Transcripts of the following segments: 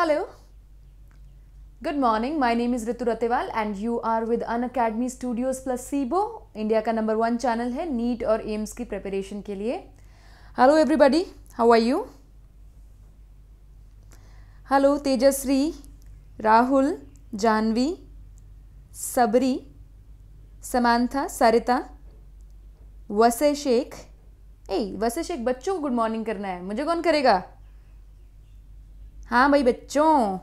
Hello. Good morning. My name is Ritu Ratewal and you are with An Academy Studios plus SIBO. India का number one channel है NEET और एम्स की preparation के लिए hello everybody how are you hello Tejashree Rahul Janhavi Sabari Samantha Sarita वसे शेख ए वसे शेख बच्चों को गुड मॉर्निंग करना है मुझे कौन करेगा हाँ भाई बच्चों।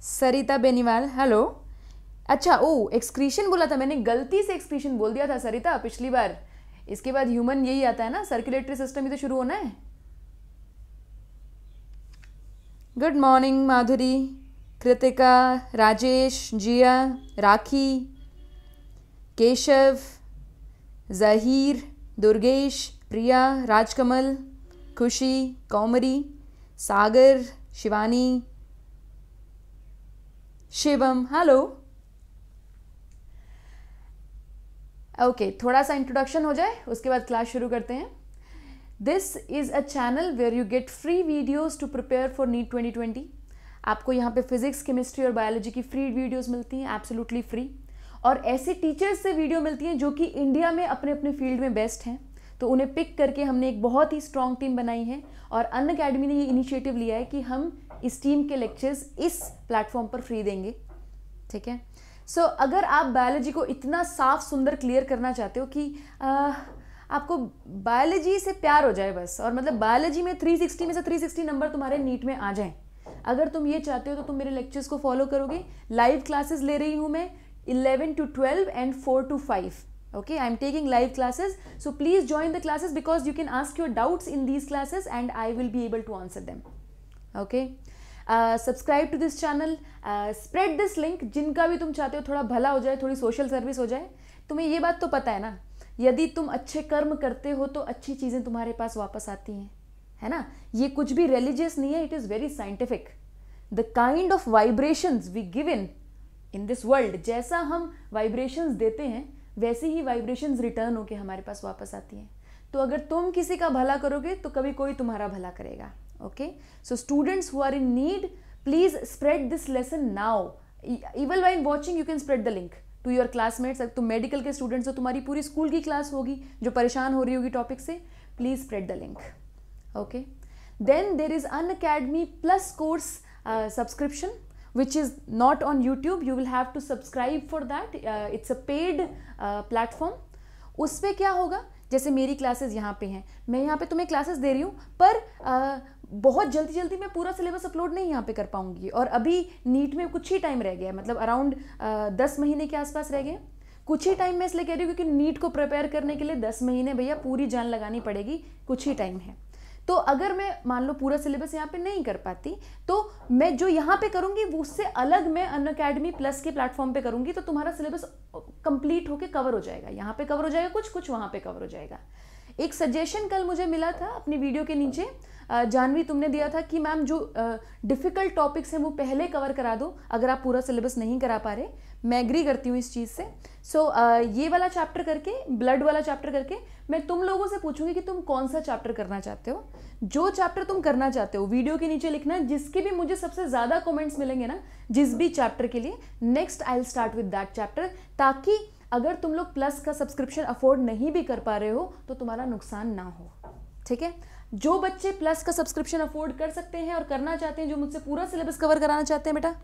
सरिता बेनीवाल, हेलो। अच्छा ओ एक्सक्रीशन बोला था मैंने, गलती से एक्सक्रीशन बोल दिया था सरिता पिछली बार। इसके बाद ह्यूमन यही आता है ना सर्कुलेटरी सिस्टम ही तो शुरू होना है। Good morning Madhuri, Kritika, Rajesh, Jiya, Rakhi, Keshav, Zaheer, Durgesh, Priya, Rajkamal, Khushi, Kaumari. Sagar, Shivani, Shivam hello okay थोड़ा सा इंट्रोडक्शन हो जाए, उसके बाद क्लास शुरू करते हैं. This is a channel where you get free videos to prepare for NEET 2020 आपको यहाँ पे फिजिक्स केमिस्ट्री और बायोलॉजी की फ्री वीडियोज़ मिलती हैं एब्सोल्युटली फ्री और ऐसे टीचर्स से वीडियो मिलती हैं जो कि इंडिया में अपने अपने फ़ील्ड में बेस्ट हैं. तो उन्हें पिक करके हमने एक बहुत ही स्ट्रॉन्ग टीम बनाई है और अन अकेडमी ने ये इनिशिएटिव लिया है कि हम इस टीम के लेक्चर्स इस प्लेटफॉर्म पर फ्री देंगे। ठीक है? सो so, अगर आप बायोलॉजी को इतना साफ़ सुंदर क्लियर करना चाहते हो कि आ, आपको बायोलॉजी से प्यार हो जाए बस और मतलब बायोलॉजी में 360 में से 360 नंबर तुम्हारे नीट में आ जाएँ। अगर तुम ये चाहते हो तो तुम मेरे लेक्चर्स को फॉलो करोगे। लाइव क्लासेस ले रही हूँ मैं 11 to 12 and 4 to 5 okay i'm taking live classes. So please join the classes because you can ask your doubts in these classes and i will be able to answer them. Okay? Uh, subscribe to this channel spread this link जिनका भी तुम चाहते हो थोड़ा भला हो जाए थोड़ी सोशल सर्विस हो जाए तुम्हें ये बात तो पता है ना? यदि तुम अच्छे कर्म करते हो तो अच्छी चीज़ें तुम्हारे पास वापस आती हैं। है ना? ये कुछ भी रिलीजियस नहीं है it is very scientific the kind of vibrations we give in in this world जैसा हम वाइब्रेशंस देते हैं वैसी ही वाइब्रेशंस रिटर्न होके हमारे पास वापस आती हैं। तो अगर तुम किसी का भला करोगे तो कभी कोई तुम्हारा भला करेगा, okay? So students who are in need, please spread this lesson now. Even while watching you can spread the link to your classmates अगर तुम मेडिकल के स्टूडेंट्स हो, तुम्हारी पूरी स्कूल की क्लास होगी, जो परेशान हो रही होगी टॉपिक से please spread the link okay then there is Unacademy plus course subscription which is not on YouTube. You will have to subscribe for that. Uh, it's a paid uh, platform. उस पर क्या होगा? जैसे मेरी classes यहाँ पे हैं। मैं यहाँ पे तुम्हें क्लासेस दे रही हूँ पर आ, बहुत जल्दी जल्दी मैं पूरा सिलेबस अपलोड नहीं यहाँ पे कर पाऊँगी। और अभी नीट में कुछ ही टाइम रह गया है। मतलब अराउंड दस महीने के आसपास रह गए कुछ ही टाइम में इसलिए कह रही हूँ क्योंकि नीट को प्रिपेयर करने के लिए दस महीने भैया पूरी जान लगानी पड़ेगी। कुछ ही टाइम है। तो अगर मैं, मान लो पूरा सिलेबस यहाँ पे नहीं कर पाती तो मैं जो यहाँ पे करूँगी, वो उससे अलग मैं अन अकेडमी प्लस के प्लेटफॉर्म पे करूँगी तो तुम्हारा सिलेबस कंप्लीट होके कवर हो जाएगा। यहाँ पे कवर हो जाएगा कुछ कुछ वहाँ पे कवर हो जाएगा। एक सजेशन कल मुझे मिला था अपनी वीडियो के नीचे। जानवी तुमने दिया था कि मैम जो डिफ़िकल्ट टॉपिक्स हैं, वो पहले कवर करा दो, अगर आप पूरा सिलेबस नहीं करा पा रहे। मैं एग्री करती हूँ इस चीज़ से। सो so, uh, ये वाला चैप्टर करके ब्लड वाला चैप्टर करके मैं तुम लोगों से पूछूँगी कि तुम कौन सा चैप्टर करना चाहते हो। जो चैप्टर तुम करना चाहते हो वीडियो के नीचे लिखना जिसके भी मुझे सबसे ज़्यादा कमेंट्स मिलेंगे ना जिस भी चैप्टर के लिए next I start with that chapter ताकि अगर तुम लोग प्लस का सब्सक्रिप्शन अफोर्ड नहीं भी कर पा रहे हो तो तुम्हारा नुकसान ना हो। ठीक है? जो बच्चे प्लस का सब्सक्रिप्शन अफोर्ड कर सकते हैं और करना चाहते हैं जो मुझसे पूरा सिलेबस कवर कराना चाहते हैं बेटा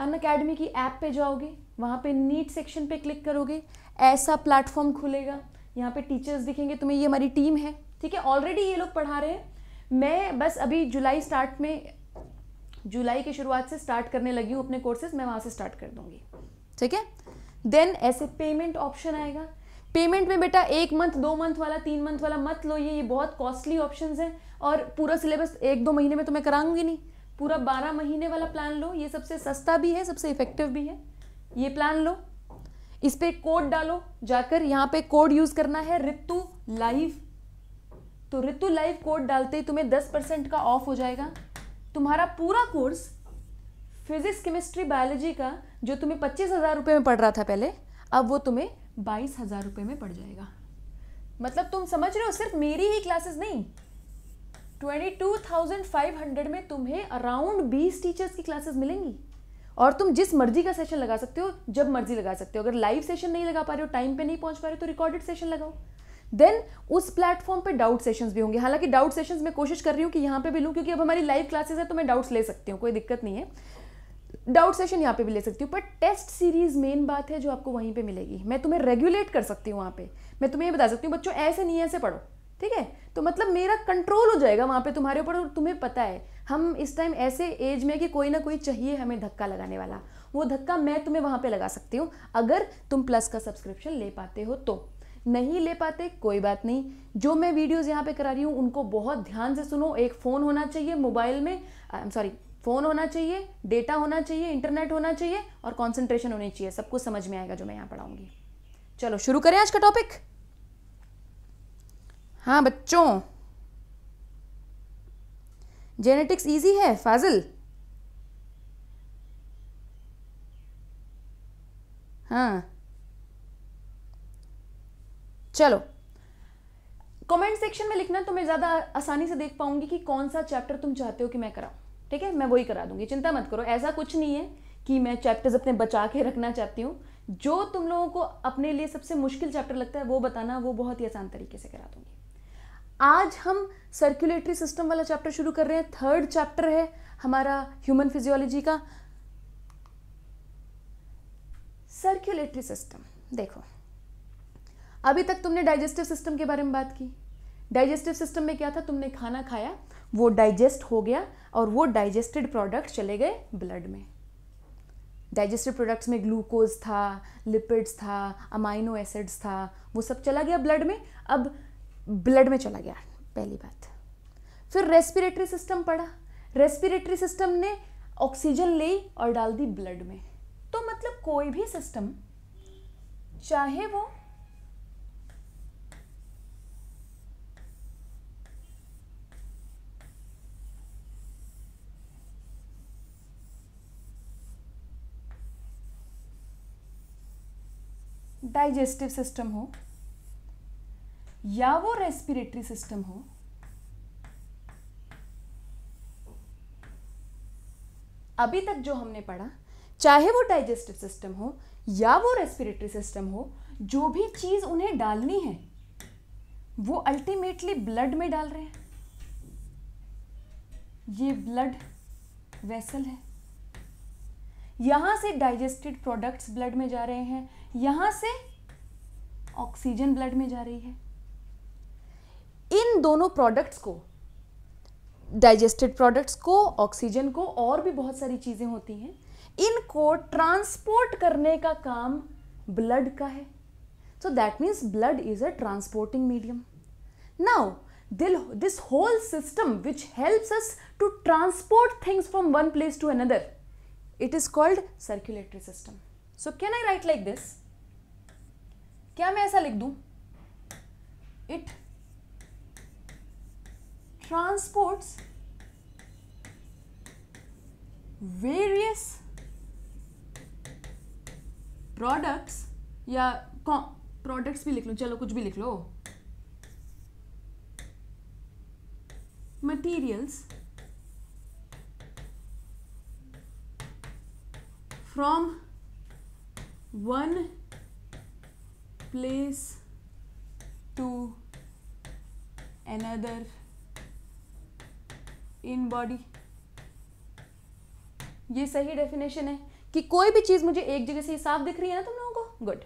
अन अकेडमी की ऐप पे जाओगे, वहाँ पे नीट सेक्शन पे क्लिक करोगे, ऐसा प्लेटफॉर्म खुलेगा। यहाँ पे टीचर्स दिखेंगे, तुम्हें ये हमारी टीम है। ठीक है ऑलरेडी ये लोग पढ़ा रहे हैं। मैं बस अभी जुलाई स्टार्ट में, जुलाई की शुरुआत से स्टार्ट करने लगी हूँ अपने कोर्सेज मैं वहाँ से स्टार्ट कर दूँगी। ठीक है? देन ऐसे पेमेंट ऑप्शन आएगा। पेमेंट में बेटा एक मंथ दो मंथ वाला, तीन मंथ वाला मत लो, ये ये बहुत कॉस्टली ऑप्शन है। और पूरा सिलेबस एक दो महीने में तो मैं कराऊँगी नहीं। पूरा बारह महीने वाला प्लान लो, ये सबसे सस्ता भी है, सबसे इफ़ेक्टिव भी है। ये प्लान लो, इस पर कोड डालो, जाकर यहाँ पे कोड यूज़ करना है ऋतु लाइव तो ऋतु लाइव कोड डालते ही तुम्हें दस परसेंट का ऑफ़ हो जाएगा। तुम्हारा पूरा कोर्स फिजिक्स केमिस्ट्री बायोलॉजी का, जो तुम्हें पच्चीस हज़ार रुपये में पड़ रहा था पहले, अब वो तुम्हें बाईस हज़ार रुपये में पड़ जाएगा। मतलब तुम समझ रहे हो, सिर्फ़ मेरी ही क्लासेस नहीं 22,500 में तुम्हें अराउंड 20 टीचर्स की क्लासेस मिलेंगी। और तुम जिस मर्ज़ी का सेशन लगा सकते हो जब मर्ज़ी लगा सकते हो। अगर लाइव सेशन नहीं लगा पा रहे हो टाइम पे नहीं पहुँच पा रहे हो तो रिकॉर्डेड सेशन लगाओ। देन उस प्लेटफॉर्म पे डाउट सेशंस भी होंगे। हालाँकि डाउट सेशंस में कोशिश कर रही हूँ कि यहाँ पे भी लूँ क्योंकि अब हमारी लाइव क्लासेस है तो मैं डाउट्स ले सकती हूँ कोई दिक्कत नहीं है। डाउट सेशन यहाँ पे भी ले सकती हूँ पर टेस्ट सीरीज़ मेन बात है जो आपको वहीं पे मिलेगी। मैं तुम्हें रेगुलेट कर सकती हूँ वहाँ पे। मैं तुम्हें ये बता सकती हूँ बच्चों ऐसे नहीं ऐसे पढ़ो। ठीक है? तो मतलब मेरा कंट्रोल हो जाएगा वहाँ पे तुम्हारे ऊपर और तुम्हें पता है, हम इस टाइम ऐसे एज में कि कोई ना कोई चाहिए हमें धक्का लगाने वाला। वो धक्का मैं तुम्हें वहाँ पे लगा सकती हूँ, अगर तुम प्लस का सब्सक्रिप्शन ले पाते हो तो। नहीं ले पाते, कोई बात नहीं। जो मैं वीडियोस यहाँ पे करा रही हूँ, उनको बहुत ध्यान से सुनो। एक फ़ोन होना चाहिए मोबाइल में सॉरी फ़ोन होना चाहिए डेटा होना चाहिए इंटरनेट होना चाहिए और कॉन्सेंट्रेशन होनी चाहिए। सब कुछ समझ में आएगा जो मैं यहाँ पढ़ाऊँगी। चलो, शुरू करें आज का टॉपिक हाँ बच्चों। जेनेटिक्स इजी है, फाजिल? हाँ। चलो। कमेंट सेक्शन में लिखना तो मैं ज़्यादा आसानी से देख पाऊँगी कि कौन सा चैप्टर तुम चाहते हो कि मैं कराऊं। ठीक है? मैं वही करा दूँगी। चिंता मत करो, ऐसा कुछ नहीं है कि मैं चैप्टर्स अपने बचा के रखना चाहती हूँ। जो तुम लोगों को अपने लिए सबसे मुश्किल चैप्टर लगता है, वो बताना, वो बहुत ही आसान तरीके से करा दूँगी। आज हम सर्कुलेटरी सिस्टम वाला चैप्टर शुरू कर रहे हैं। थर्ड चैप्टर है हमारा ह्यूमन फिजियोलॉजी का। सर्कुलेटरी सिस्टम देखो। अभी तक तुमने डाइजेस्टिव सिस्टम के बारे में बात की। डाइजेस्टिव सिस्टम में क्या था? तुमने खाना खाया, वो डाइजेस्ट हो गया और वो डाइजेस्टेड प्रोडक्ट चले गए ब्लड में। डाइजेस्टिव प्रोडक्ट्स में ग्लूकोज था लिपिड्स था अमाइनो एसिड्स था, वो सब चला गया ब्लड में। अब ब्लड में चला गया, पहली बात। फिर रेस्पिरेटरी सिस्टम पड़ा रेस्पिरेटरी सिस्टम ने ऑक्सीजन ली और डाल दी ब्लड में। तो मतलब कोई भी सिस्टम चाहे वो डाइजेस्टिव सिस्टम हो या वो रेस्पिरेटरी सिस्टम हो, अभी तक जो हमने पढ़ा, चाहे वो डाइजेस्टिव सिस्टम हो या वो रेस्पिरेटरी सिस्टम हो, जो भी चीज़ उन्हें डालनी है, वो अल्टीमेटली ब्लड में डाल रहे हैं। ये ब्लड वेसल है। यहाँ से डाइजेस्टेड प्रोडक्ट्स ब्लड में जा रहे हैं, यहाँ से ऑक्सीजन ब्लड में जा रही है। इन दोनों प्रोडक्ट्स को डाइजेस्टेड प्रोडक्ट्स को ऑक्सीजन को, और भी बहुत सारी चीज़ें होती हैं, इनको ट्रांसपोर्ट करने का काम ब्लड का है। So that means blood is a transporting medium now दिल this whole system which helps us to transport things from one place to another it is called circulatory system so can I write like this क्या मैं ऐसा लिख दूँ? It transports various products या products भी लिख लो चलो कुछ भी लिख लो materials from one place to another in body. ये सही डेफिनेशन है कि कोई भी चीज़ मुझे एक जगह से साफ़ दिख रही है ना तुम लोगों को? गुड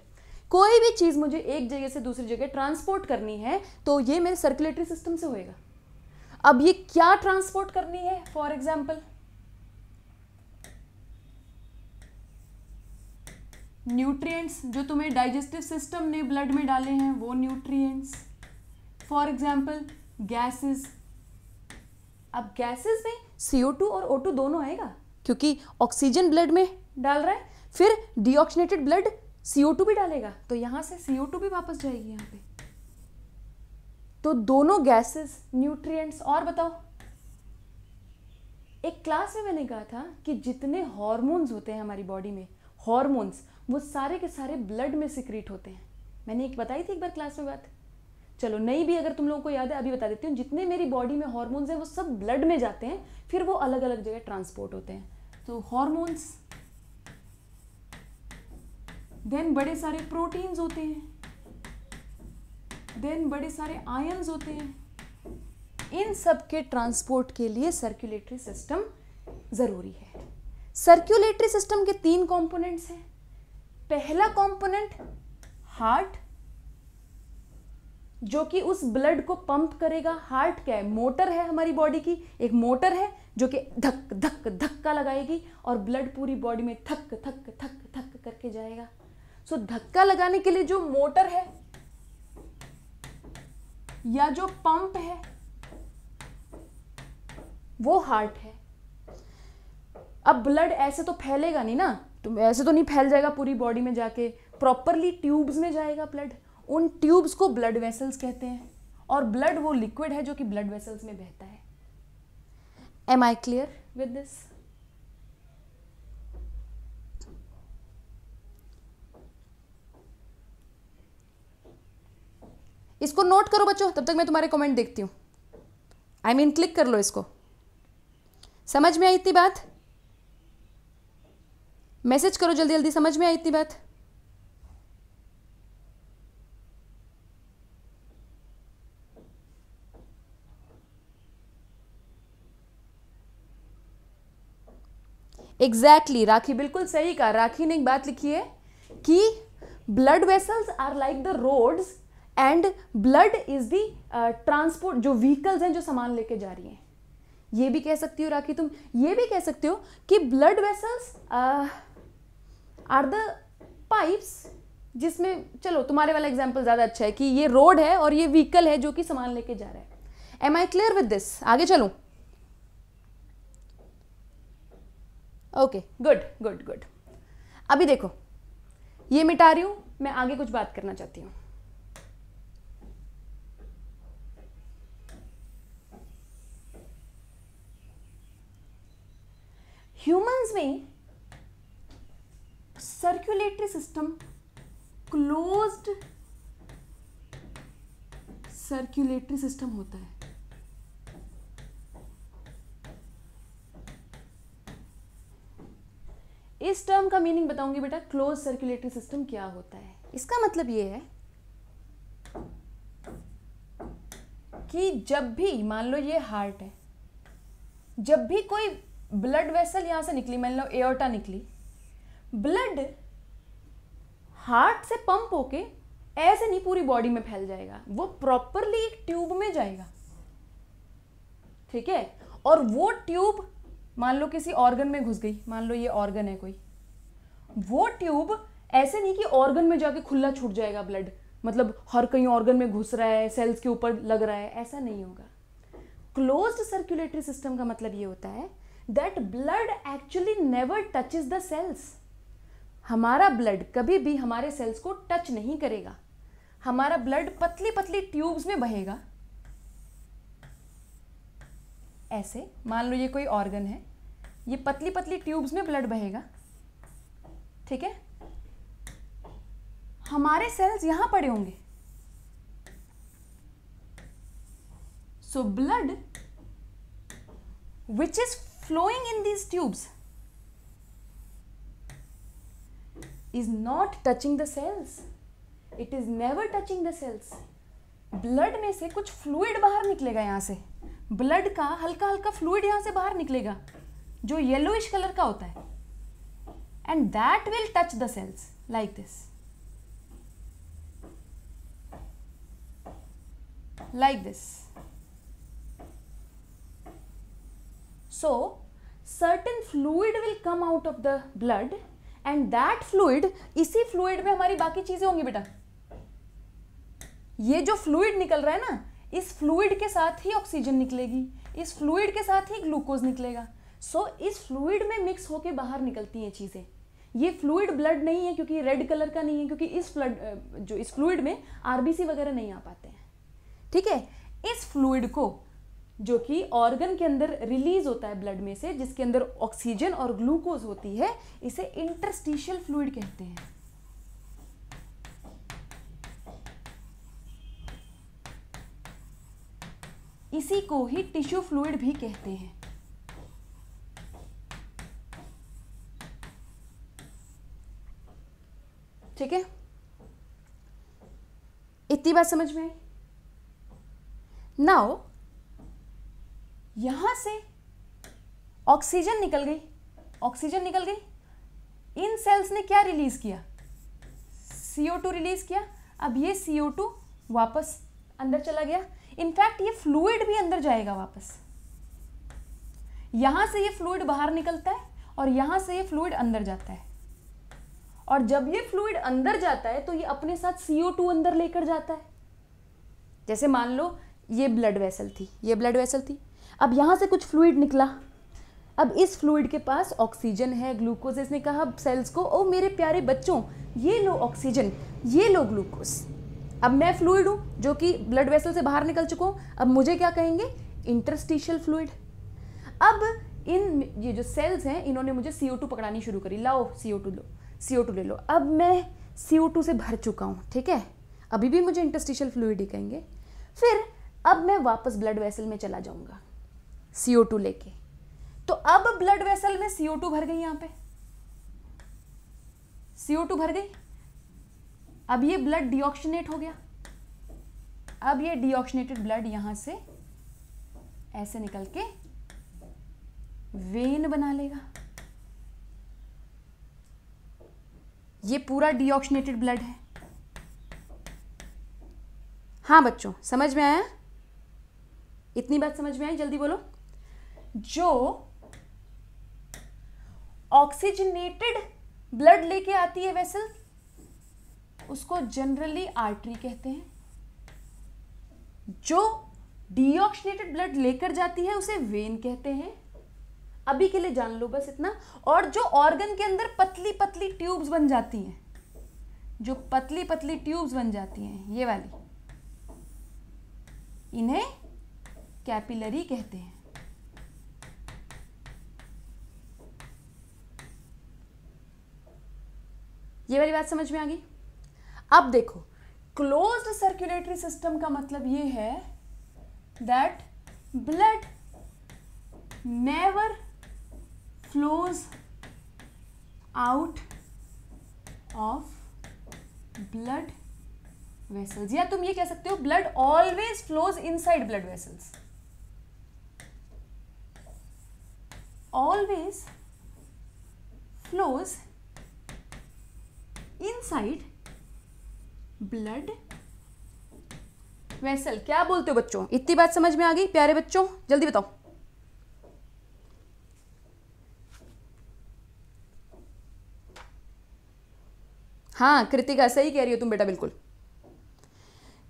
कोई भी चीज़ मुझे एक जगह से दूसरी जगह ट्रांसपोर्ट करनी है तो ये मेरे सर्कुलेटरी सिस्टम से होएगा। अब ये क्या ट्रांसपोर्ट करनी है फॉर एग्ज़ाम्पल न्यूट्रिएंट्स जो तुम्हें डाइजेस्टिव सिस्टम ने ब्लड में डाले हैं, वो न्यूट्रिएंट्स फॉर एग्ज़ाम्पल गैसेस अब गैसेस में CO2 और O2 दोनों आएगा। क्योंकि ऑक्सीजन ब्लड में। डाल रहा है। फिर डीऑक्सीनेटेड ब्लड CO2 भी डालेगा। तो यहाँ से CO2 भी वापस जाएगी यहाँ पे। तो दोनों गैसेस न्यूट्रिएंट्स और बताओ। एक क्लास में मैंने कहा था कि जितने हॉर्मोन्स होते हैं हमारी बॉडी में हॉर्मोन्स वो सारे के सारे ब्लड में सिक्रीट होते हैं। मैंने एक बताई थी एक बार क्लास में बात। चलो, नहीं भी अगर तुम लोगों को याद है, अभी बता देती हूँ, जितने मेरी बॉडी में हॉर्मोन्स हैं, वो सब ब्लड में जाते हैं, फिर वो अलग अलग जगह ट्रांसपोर्ट होते हैं। तो हॉर्मोन्स देन बड़े सारे प्रोटीन्स होते हैं देन बड़े सारे आयंस होते हैं। इन सब के ट्रांसपोर्ट के लिए सर्कुलेटरी सिस्टम ज़रूरी है। सर्कुलेटरी सिस्टम के तीन कंपोनेंट्स हैं। पहला कंपोनेंट हार्ट जो कि उस ब्लड को पंप करेगा। हार्ट क्या है? मोटर है हमारी बॉडी की। एक मोटर है जो कि धक धक धक्का लगाएगी और ब्लड पूरी बॉडी में थक थक थक थक करके जाएगा। सो so, धक्का लगाने के लिए जो मोटर है या जो पंप है वो हार्ट है। अब ब्लड ऐसे तो फैलेगा नहीं ना? तो ऐसे तो नहीं फैल जाएगा पूरी बॉडी में जाके। प्रॉपरली ट्यूब्स में जाएगा ब्लड उन ट्यूब्स को ब्लड वेसल्स कहते हैं और ब्लड वो लिक्विड है जो कि ब्लड वेसल्स में बहता है। Am I clear with this इसको नोट करो बच्चों, तब तक मैं तुम्हारे कमेंट देखती हूँ। आई मीन क्लिक कर लो इसको। समझ में आई इतनी बात? मैसेज करो जल्दी जल्दी समझ में आई इतनी बात? एग्जैक्टली exactly, राखी बिल्कुल सही कहा राखी ने एक बात लिखी है कि blood vessels are like the roads and blood is the transport जो व्हीकल्स हैं जो सामान लेके जा रही हैं। ये भी कह सकती हो राखी तुम। ये भी कह सकते हो कि blood vessels are the pipes जिसमें चलो तुम्हारे वाला एग्ज़ाम्पल ज़्यादा अच्छा है कि ये रोड है और ये व्हीकल है जो कि सामान लेके जा रहा है। Am I clear with this आगे चलूँ। ओके गुड गुड गुड अभी देखो, ये मिटा रही हूँ, मैं आगे कुछ बात करना चाहती हूँ। ह्यूमंस में circulatory system closed circulatory system होता है। इस टर्म का मीनिंग बताऊँगी बेटा क्लोज सर्कुलेटरी सिस्टम क्या होता है? इसका मतलब ये है कि जब भी, मान लो ये हार्ट है, जब भी कोई ब्लड वेसल यहाँ से निकली, मान लो एओर्टा निकली ब्लड हार्ट से पंप होके ऐसे नहीं पूरी बॉडी में फैल जाएगा, वो प्रॉपरली एक ट्यूब में जाएगा। ठीक है? और वो ट्यूब मान लो किसी ऑर्गन में घुस गई, मान लो ये ऑर्गन है कोई। वो ट्यूब ऐसे नहीं कि ऑर्गन में जाके खुला छूट जाएगा ब्लड मतलब हर कहीं ऑर्गन में घुस रहा है सेल्स के ऊपर लग रहा है, ऐसा नहीं होगा। क्लोज्ड सर्कुलेटरी सिस्टम का मतलब ये होता है that blood actually never touches the cells हमारा ब्लड कभी भी हमारे सेल्स को टच नहीं करेगा। हमारा ब्लड पतली पतली ट्यूब्स में बहेगा। ऐसे, मान लो ये कोई ऑर्गन है, ये पतली पतली ट्यूब्स में ब्लड बहेगा, ठीक है हमारे सेल्स यहाँ पड़े होंगे so blood which is flowing in these tubes is not touching the cells. It is never touching the cells. Blood में से कुछ फ्लूइड बाहर निकलेगा यहाँ से ब्लड का हल्का हल्का फ्लूड यहाँ से बाहर निकलेगा जो येलोइश कलर का होता है। And that will touch the cells like this like this. So, certain fluid will come out of the blood and that fluid इसी fluid में हमारी बाकी चीज़ें होंगी बेटा। ये जो fluid निकल रहा है ना इस fluid के साथ ही ऑक्सीजन निकलेगी इस fluid के साथ ही ग्लूकोज निकलेगा। सो so, इस fluid में मिक्स होके बाहर निकलती हैं चीज़ें। ये फ्लूइड ब्लड नहीं है क्योंकि रेड कलर का नहीं है क्योंकि इस ब्लड जो इस फ्लूइड में आरबीसी वगैरह नहीं आ पाते हैं। ठीक है? इस फ्लूइड को जो कि ऑर्गन के अंदर रिलीज़ होता है ब्लड में से जिसके अंदर ऑक्सीजन और ग्लूकोज होती है इसे इंटरस्टिशियल फ्लूइड कहते हैं। इसी को ही टिश्यू फ्लूड भी कहते हैं। ठीक है? इतनी बात समझ में आई? नाउ यहाँ से ऑक्सीजन निकल गई। ऑक्सीजन निकल गई। इन सेल्स ने क्या रिलीज़ किया? CO2 रिलीज़ किया। अब ये CO2 वापस अंदर चला गया। इनफैक्ट ये फ्लूइड भी अंदर जाएगा वापस। यहाँ से ये फ्लूइड बाहर निकलता है और यहाँ से ये फ्लूइड अंदर जाता है। और जब ये फ्लूइड अंदर जाता है तो ये अपने साथ CO2 अंदर लेकर जाता है। जैसे मान लो, ये ब्लड वेसल थी, ये ब्लड वेसल थी। अब यहाँ से कुछ फ्लूइड निकला। अब इस फ्लूइड के पास ऑक्सीजन है ग्लूकोज इसने कहा सेल्स को, ओ मेरे प्यारे बच्चों, ये लो ऑक्सीजन ये लो ग्लूकोज अब मैं फ्लूइड हूँ, जो कि ब्लड वेसल से बाहर निकल चुका हूँ। अब मुझे क्या कहेंगे? इंटरस्टिशियल फ्लूइड अब इन ये जो सेल्स हैं, इन्होंने मुझे CO2 पकड़ानी शुरू करी। लाओ CO2 लो CO2 ले लो। अब मैं CO2 से भर चुका हूँ, ठीक है? अभी भी मुझे इंटरस्टिशियल फ्लूइड ही कहेंगे। फिर अब मैं वापस ब्लड वेसल में चला जाऊँगा CO2 लेके। तो अब ब्लड वेसल में CO2 भर गई यहाँ पे। CO2 भर गई? अब ये ब्लड डिऑक्सीनेट हो गया। अब ये डिऑक्सीनेटेड ब्लड यहाँ से ऐसे निकल के वेन बना लेगा। ये पूरा डिऑक्सीनेटेड ब्लड है। हाँ बच्चों, समझ में आया? इतनी बात समझ में आई? जल्दी बोलो। जो ऑक्सीजनेटेड ब्लड लेके आती है वेसल उसको जनरली आर्टरी कहते हैं। जो डीऑक्सीनेटेड ब्लड लेकर जाती है, उसे वेन कहते हैं। अभी के लिए जान लो बस इतना। और जो ऑर्गन के अंदर पतली पतली ट्यूब्स बन जाती हैं, जो पतली पतली ट्यूब्स बन जाती हैं, ये वाली, इन्हें कैपिलरी कहते हैं। ये वाली बात समझ में आ गई? अब देखो क्लोज्ड सर्कुलेटरी सिस्टम का मतलब ये है that blood never flows out of blood vessels या तुम ये कह सकते हो blood always flows inside blood vessels always flows inside blood? Vessel, क्या बोलते हो बच्चों? इतनी बात समझ में आ गई? प्यारे बच्चों, जल्दी बताओ। हाँ कृतिका, सही कह रही हो तुम बेटा, बिल्कुल।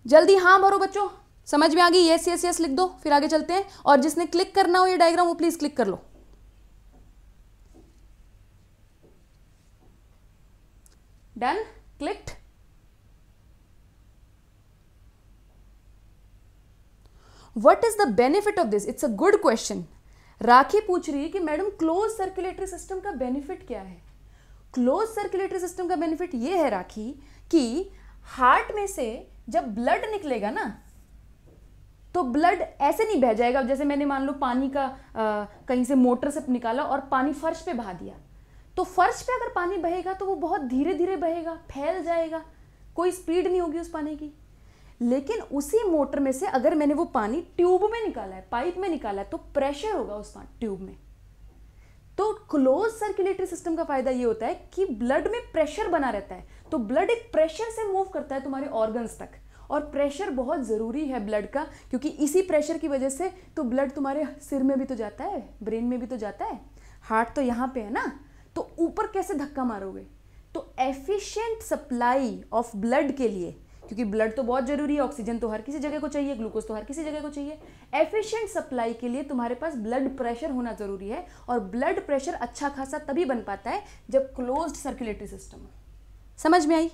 जल्दी हाँ भरो बच्चों। समझ में आ गई? यस यस यस लिख दो, फिर आगे चलते हैं। और जिसने क्लिक करना हो ये डायग्राम वो प्लीज़ क्लिक कर लो। Done clicked what is the benefit of this it's a good question Rakhi पूछ रही है कि मैडम क्लोज सर्कुलेटरी सिस्टम का बेनिफिट क्या है? क्लोज सर्कुलेटरी सिस्टम का बेनिफिट ये है राखी कि हार्ट में से जब ब्लड निकलेगा ना तो ब्लड ऐसे नहीं बह जाएगा। जैसे मैंने मान लो पानी का आ, कहीं से मोटर से निकाला और पानी फर्श पे बहा दिया तो फर्श पे अगर पानी बहेगा तो वो बहुत धीरे धीरे बहेगा फैल जाएगा। कोई स्पीड नहीं होगी उस पानी की। लेकिन उसी मोटर में से अगर मैंने वो पानी ट्यूब में निकाला है, पाइप में निकाला है तो प्रेशर होगा उस ट्यूब में। तो क्लोज सर्कुलेटरी सिस्टम का फ़ायदा ये होता है कि ब्लड में प्रेशर बना रहता है। तो ब्लड एक प्रेशर से मूव करता है तुम्हारे ऑर्गन्स तक। और प्रेशर बहुत ज़रूरी है ब्लड का, क्योंकि इसी प्रेशर की वजह से तो ब्लड तुम्हारे सिर में भी तो जाता है ब्रेन में भी तो जाता है। हार्ट तो यहाँ पे है ना? तो ऊपर कैसे धक्का मारोगे? तो एफिशिएंट सप्लाई ऑफ़ ब्लड के लिए क्योंकि ब्लड तो बहुत ज़रूरी है ऑक्सीजन तो हर किसी जगह को चाहिए ग्लूकोज तो हर किसी जगह को चाहिए। एफिशिएंट सप्लाई के लिए तुम्हारे पास ब्लड प्रेशर होना ज़रूरी है और ब्लड प्रेशर अच्छा खासा तभी बन पाता है जब क्लोज्ड सर्कुलेटरी सिस्टम समझ में आई?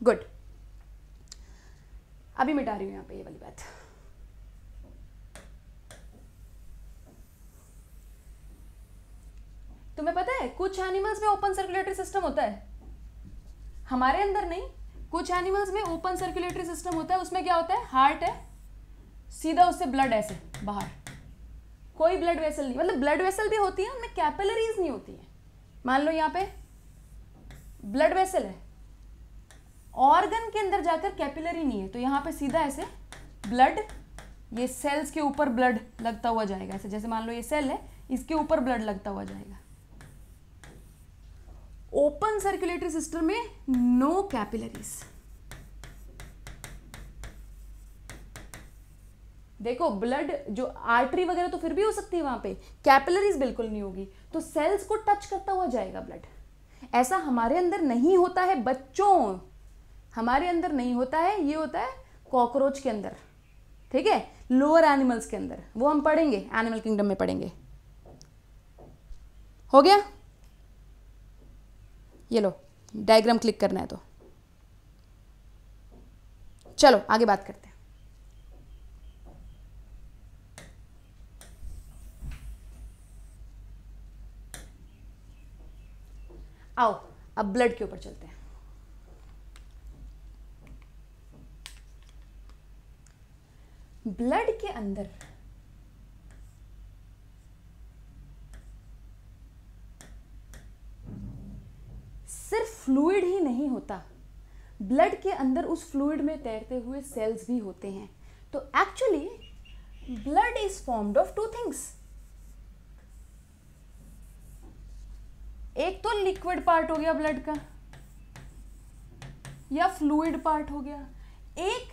गुड अभी मिटा रही हूँ यहाँ पे ये वाली बात। तुम्हें पता है, कुछ एनिमल्स में ओपन सर्कुलेटरी सिस्टम होता है? हमारे अंदर नहीं, कुछ एनिमल्स में ओपन सर्कुलेटरी सिस्टम होता है, उसमें क्या होता है? हार्ट है, सीधा उससे ब्लड ऐसे, बाहर। कोई ब्लड वेसल नहीं मतलब ब्लड वेसल भी होती है, उनमें कैपिलरीज नहीं होती है। मान लो यहाँ पे ब्लड वेसल है ऑर्गन के अंदर जाकर कैपिलरी नहीं है तो यहाँ पे सीधा ऐसे ब्लड ये सेल्स के ऊपर ब्लड लगता हुआ जाएगा। ऐसे जैसे मान लो ये सेल है, इसके ऊपर ब्लड लगता हुआ जाएगा। ओपन सर्कुलेटरी सिस्टम में नो कैपिलरीज। देखो, ब्लड जो आर्टरी वगैरह तो फिर भी हो सकती है वहाँ पे। कैपिलरीज बिल्कुल नहीं होगी। तो सेल्स को टच करता हुआ जाएगा ब्लड ऐसा हमारे अंदर नहीं होता है, बच्चों। हमारे अंदर नहीं होता है, ये होता है कॉकरोच के अंदर। ठीक है? लोअर एनिमल्स के अंदर। वो हम पढ़ेंगे एनिमल किंगडम में पढ़ेंगे। हो गया? ये लो डायग्राम क्लिक करना है तो। चलो, आगे बात करते हैं। आओ, अब ब्लड के ऊपर चलते हैं। ब्लड के अंदर सिर्फ़ फ्लूइड ही नहीं होता। ब्लड के अंदर उस फ्लूइड में तैरते हुए सेल्स भी होते हैं। तो actually blood is formed of two things एक तो लिक्विड पार्ट हो गया ब्लड का, या फ्लूइड पार्ट हो गया। एक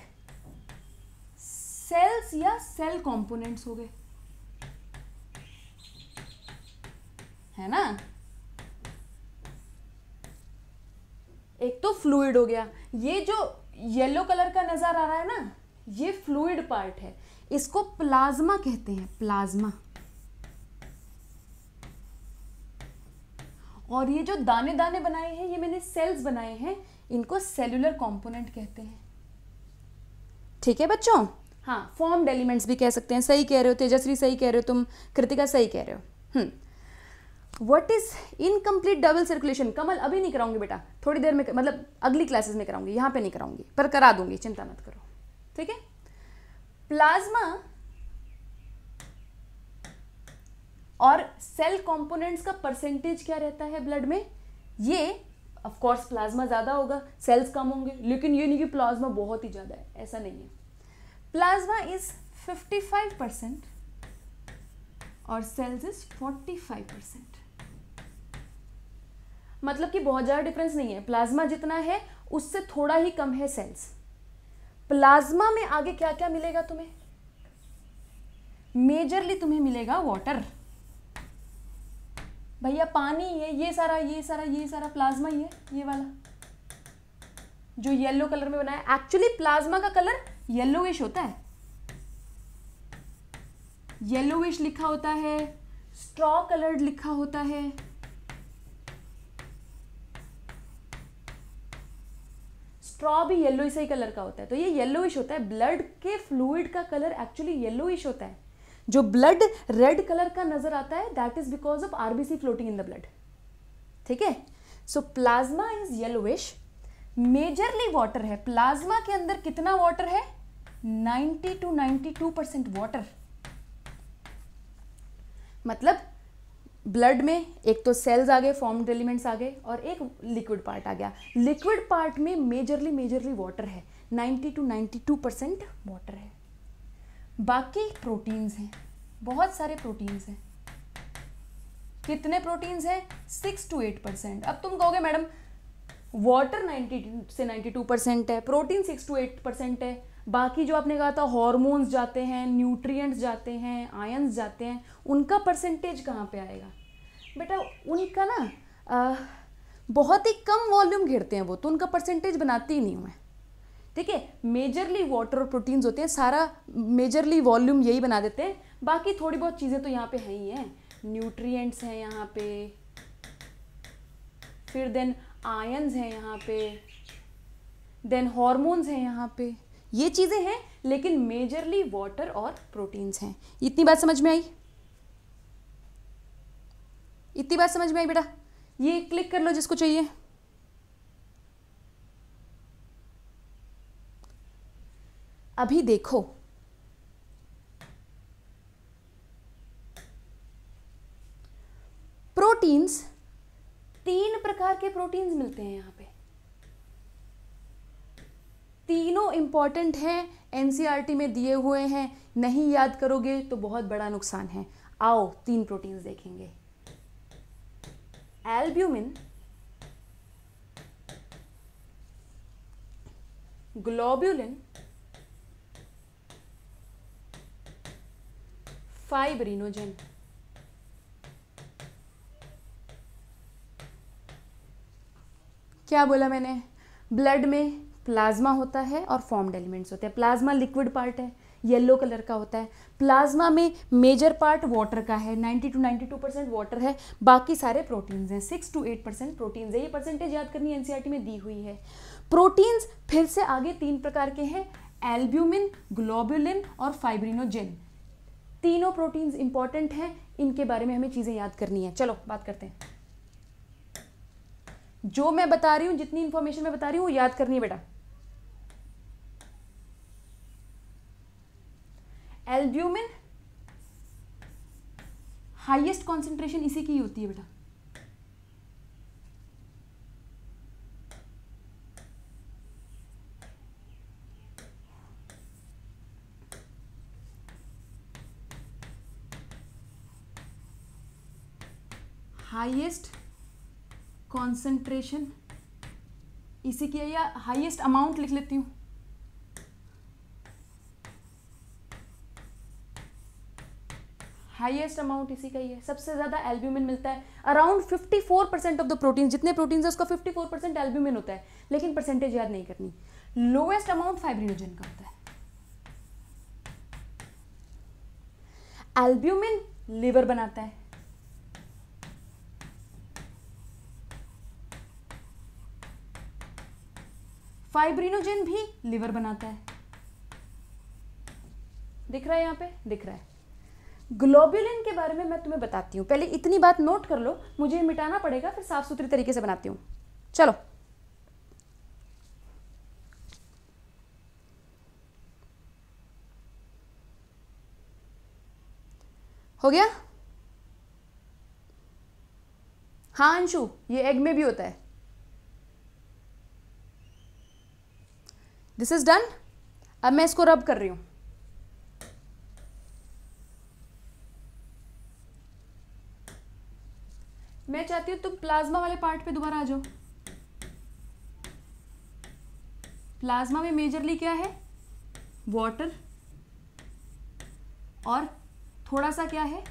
सेल्स या सेल कंपोनेंट्स हो गए। है ना? एक तो फ्लूइड हो गया। ये जो येलो कलर का नज़र आ रहा है ना, ये फ्लूइड पार्ट है। इसको प्लाज्मा कहते हैं प्लाज्मा और ये जो दाने दाने बनाए हैं, ये मैंने सेल्स बनाए हैं, इनको सेलुलर कंपोनेंट कहते हैं। ठीक है बच्चों? हाँ फॉर्म्ड एलिमेंट्स भी कह सकते हैं। सही कह रहे हो, तेजस्वी सही कह रहे हो, तुम कृतिका सही कह रहे हो। हम्म what is incomplete double circulation Kamal, अभी नहीं कराऊँगी बेटा। थोड़ी देर में मतलब अगली क्लासेस में कराऊँगी, यहाँ पे नहीं कराऊँगी। पर करा दूँगी, चिंता मत करो। ठीक है? प्लाज्मा और सेल कंपोनेंट्स का परसेंटेज क्या रहता है ब्लड में? ये ऑफ़ कोर्स प्लाज्मा ज़्यादा होगा सेल्स कम होंगे, लेकिन ये नहीं कि प्लाज्मा बहुत ही ज़्यादा है, ऐसा नहीं है। प्लाज्मा इज़ 55 परसेंट और सेल्स इज़ 45 परसेंट मतलब कि बहुत ज़्यादा डिफरेंस नहीं है। प्लाज्मा जितना है, उससे थोड़ा ही कम है सेल्स प्लाज्मा में आगे क्या क्या मिलेगा तुम्हें? मेजरली तुम्हें मिलेगा वाटर भैया, पानी है ये सारा ये सारा ये सारा प्लाज्मा ही है, ये वाला। जो येलो कलर में बनाया। एक्चुअली प्लाज्मा का कलर येलोविश होता है। येलोविश लिखा होता है स्ट्रॉ कलर्ड लिखा होता है। स्ट्रॉ भी येलो से ही कलर का होता है। तो ये येलोइश होता है। ब्लड के फ्लूइड का कलर एक्चुअली येलोइश होता है। जो ब्लड रेड कलर का नज़र आता है that is because of RBC floating in the blood ठीक है? So plasma is yellowish majorly water है। प्लाज्मा के अंदर कितना वाटर है? 90 टू 92 परसेंट वाटर मतलब ब्लड में, एक तो सेल्स आ गए फॉर्म्ड एलिमेंट्स आ गए और एक लिक्विड पार्ट आ गया। लिक्विड पार्ट में मेजरली मेजरली वाटर है। 90 टू 92 परसेंट वाटर है। बाकी प्रोटीन्स हैं। बहुत सारे प्रोटीन्स हैं। कितने प्रोटीन्स हैं? सिक्स टू एट परसेंट अब तुम कहोगे, मैडम वाटर 90 से 92 परसेंट है protein six to eight percent है। बाकी जो आपने कहा था हॉर्मोन्स जाते हैं न्यूट्रिएंट्स जाते हैं आयंस जाते हैं, उनका परसेंटेज कहाँ पे आएगा? बेटा, उनका ना बहुत ही कम वॉल्यूम घेरते हैं वो तो उनका परसेंटेज बनाती ही नहीं हूँ मैं। ठीक है मेजरली वाटर और प्रोटीन्स होते हैं, सारा मेजरली वॉल्यूम यही बना देते हैं, बाकी थोड़ी बहुत चीज़ें तो यहाँ पे है ही हैं। न्यूट्रिएंट्स हैं यहाँ पे, फिर देन आयंस हैं यहाँ पे देन हॉर्मोन्स हैं यहाँ पे, ये चीज़ें हैं, लेकिन मेजरली वाटर और प्रोटीन्स हैं। इतनी बात समझ में आई? इतनी बात समझ में आई बेटा? ये क्लिक कर लो जिसको चाहिए। अभी देखो। प्रोटीन्स, तीन प्रकार के प्रोटीन्स मिलते हैं यहाँ पे। तीनों इंपॉर्टेंट हैं एनसीईआरटी में दिए हुए हैं। नहीं याद करोगे तो बहुत बड़ा नुकसान है। आओ, तीन प्रोटीन्स देखेंगे। एल्ब्यूमिन ग्लोब्यूलिन फाइब्रिनोजन क्या बोला मैंने? ब्लड में प्लाज्मा होता है और फॉर्म्ड एलिमेंट्स होते हैं। प्लाज्मा लिक्विड पार्ट है। येलो कलर का होता है। प्लाज्मा में मेजर पार्ट वाटर का है 90 टू 92 परसेंट वाटर है, बाकी सारे प्रोटीन्स हैं 6 टू 8 परसेंट प्रोटीन्स है, ये परसेंटेज याद करनी एनसीईआरटी में दी हुई है। प्रोटीन्स फिर से आगे तीन प्रकार के हैं एल्ब्यूमिन ग्लोबुलिन और फाइब्रिनोजेन तीनों प्रोटीन्स इंपॉर्टेंट हैं, इनके बारे में हमें चीज़ें याद करनी है। चलो, बात करते हैं। जो मैं बता रही हूँ, जितनी इंफॉर्मेशन मैं बता रही हूँ, वो याद करनी है बेटा। एल्ब्यूमिन हाईएस्ट कॉन्सेंट्रेशन इसी की होती है बेटा। हाईएस्ट कॉन्सेंट्रेशन इसी की या हाईएस्ट अमाउंट लिख लेती हूँ। हाईएस्ट अमाउंट इसी का ही है। सबसे ज़्यादा एल्ब्यूमिन मिलता है। Around 54 percent of the protein जितने प्रोटीन है, उसका 54 परसेंट एल्ब्यूमिन होता है। लेकिन परसेंटेज याद नहीं करनी। लोएस्ट अमाउंट फाइब्रिनोजन का होता है। एल्ब्यूमिन लिवर बनाता है। फाइब्रिनोजन भी लिवर बनाता है। दिख रहा है यहाँ पे? दिख रहा है। ग्लोब्यूलिन के बारे में मैं तुम्हें बताती हूँ। पहले इतनी बात नोट कर लो, मुझे मिटाना पड़ेगा, फिर साफ़ सुथरी तरीके से बनाती हूँ। चलो। हो गया? हाँ अंशु, ये एग में भी होता है। दिस इज़ डन अब मैं इसको रब कर रही हूँ। मैं चाहती हूँ तुम प्लाज्मा वाले पार्ट पे दोबारा आ जाओ। प्लाज्मा में मेजरली क्या है? वाटर और थोड़ा सा क्या है?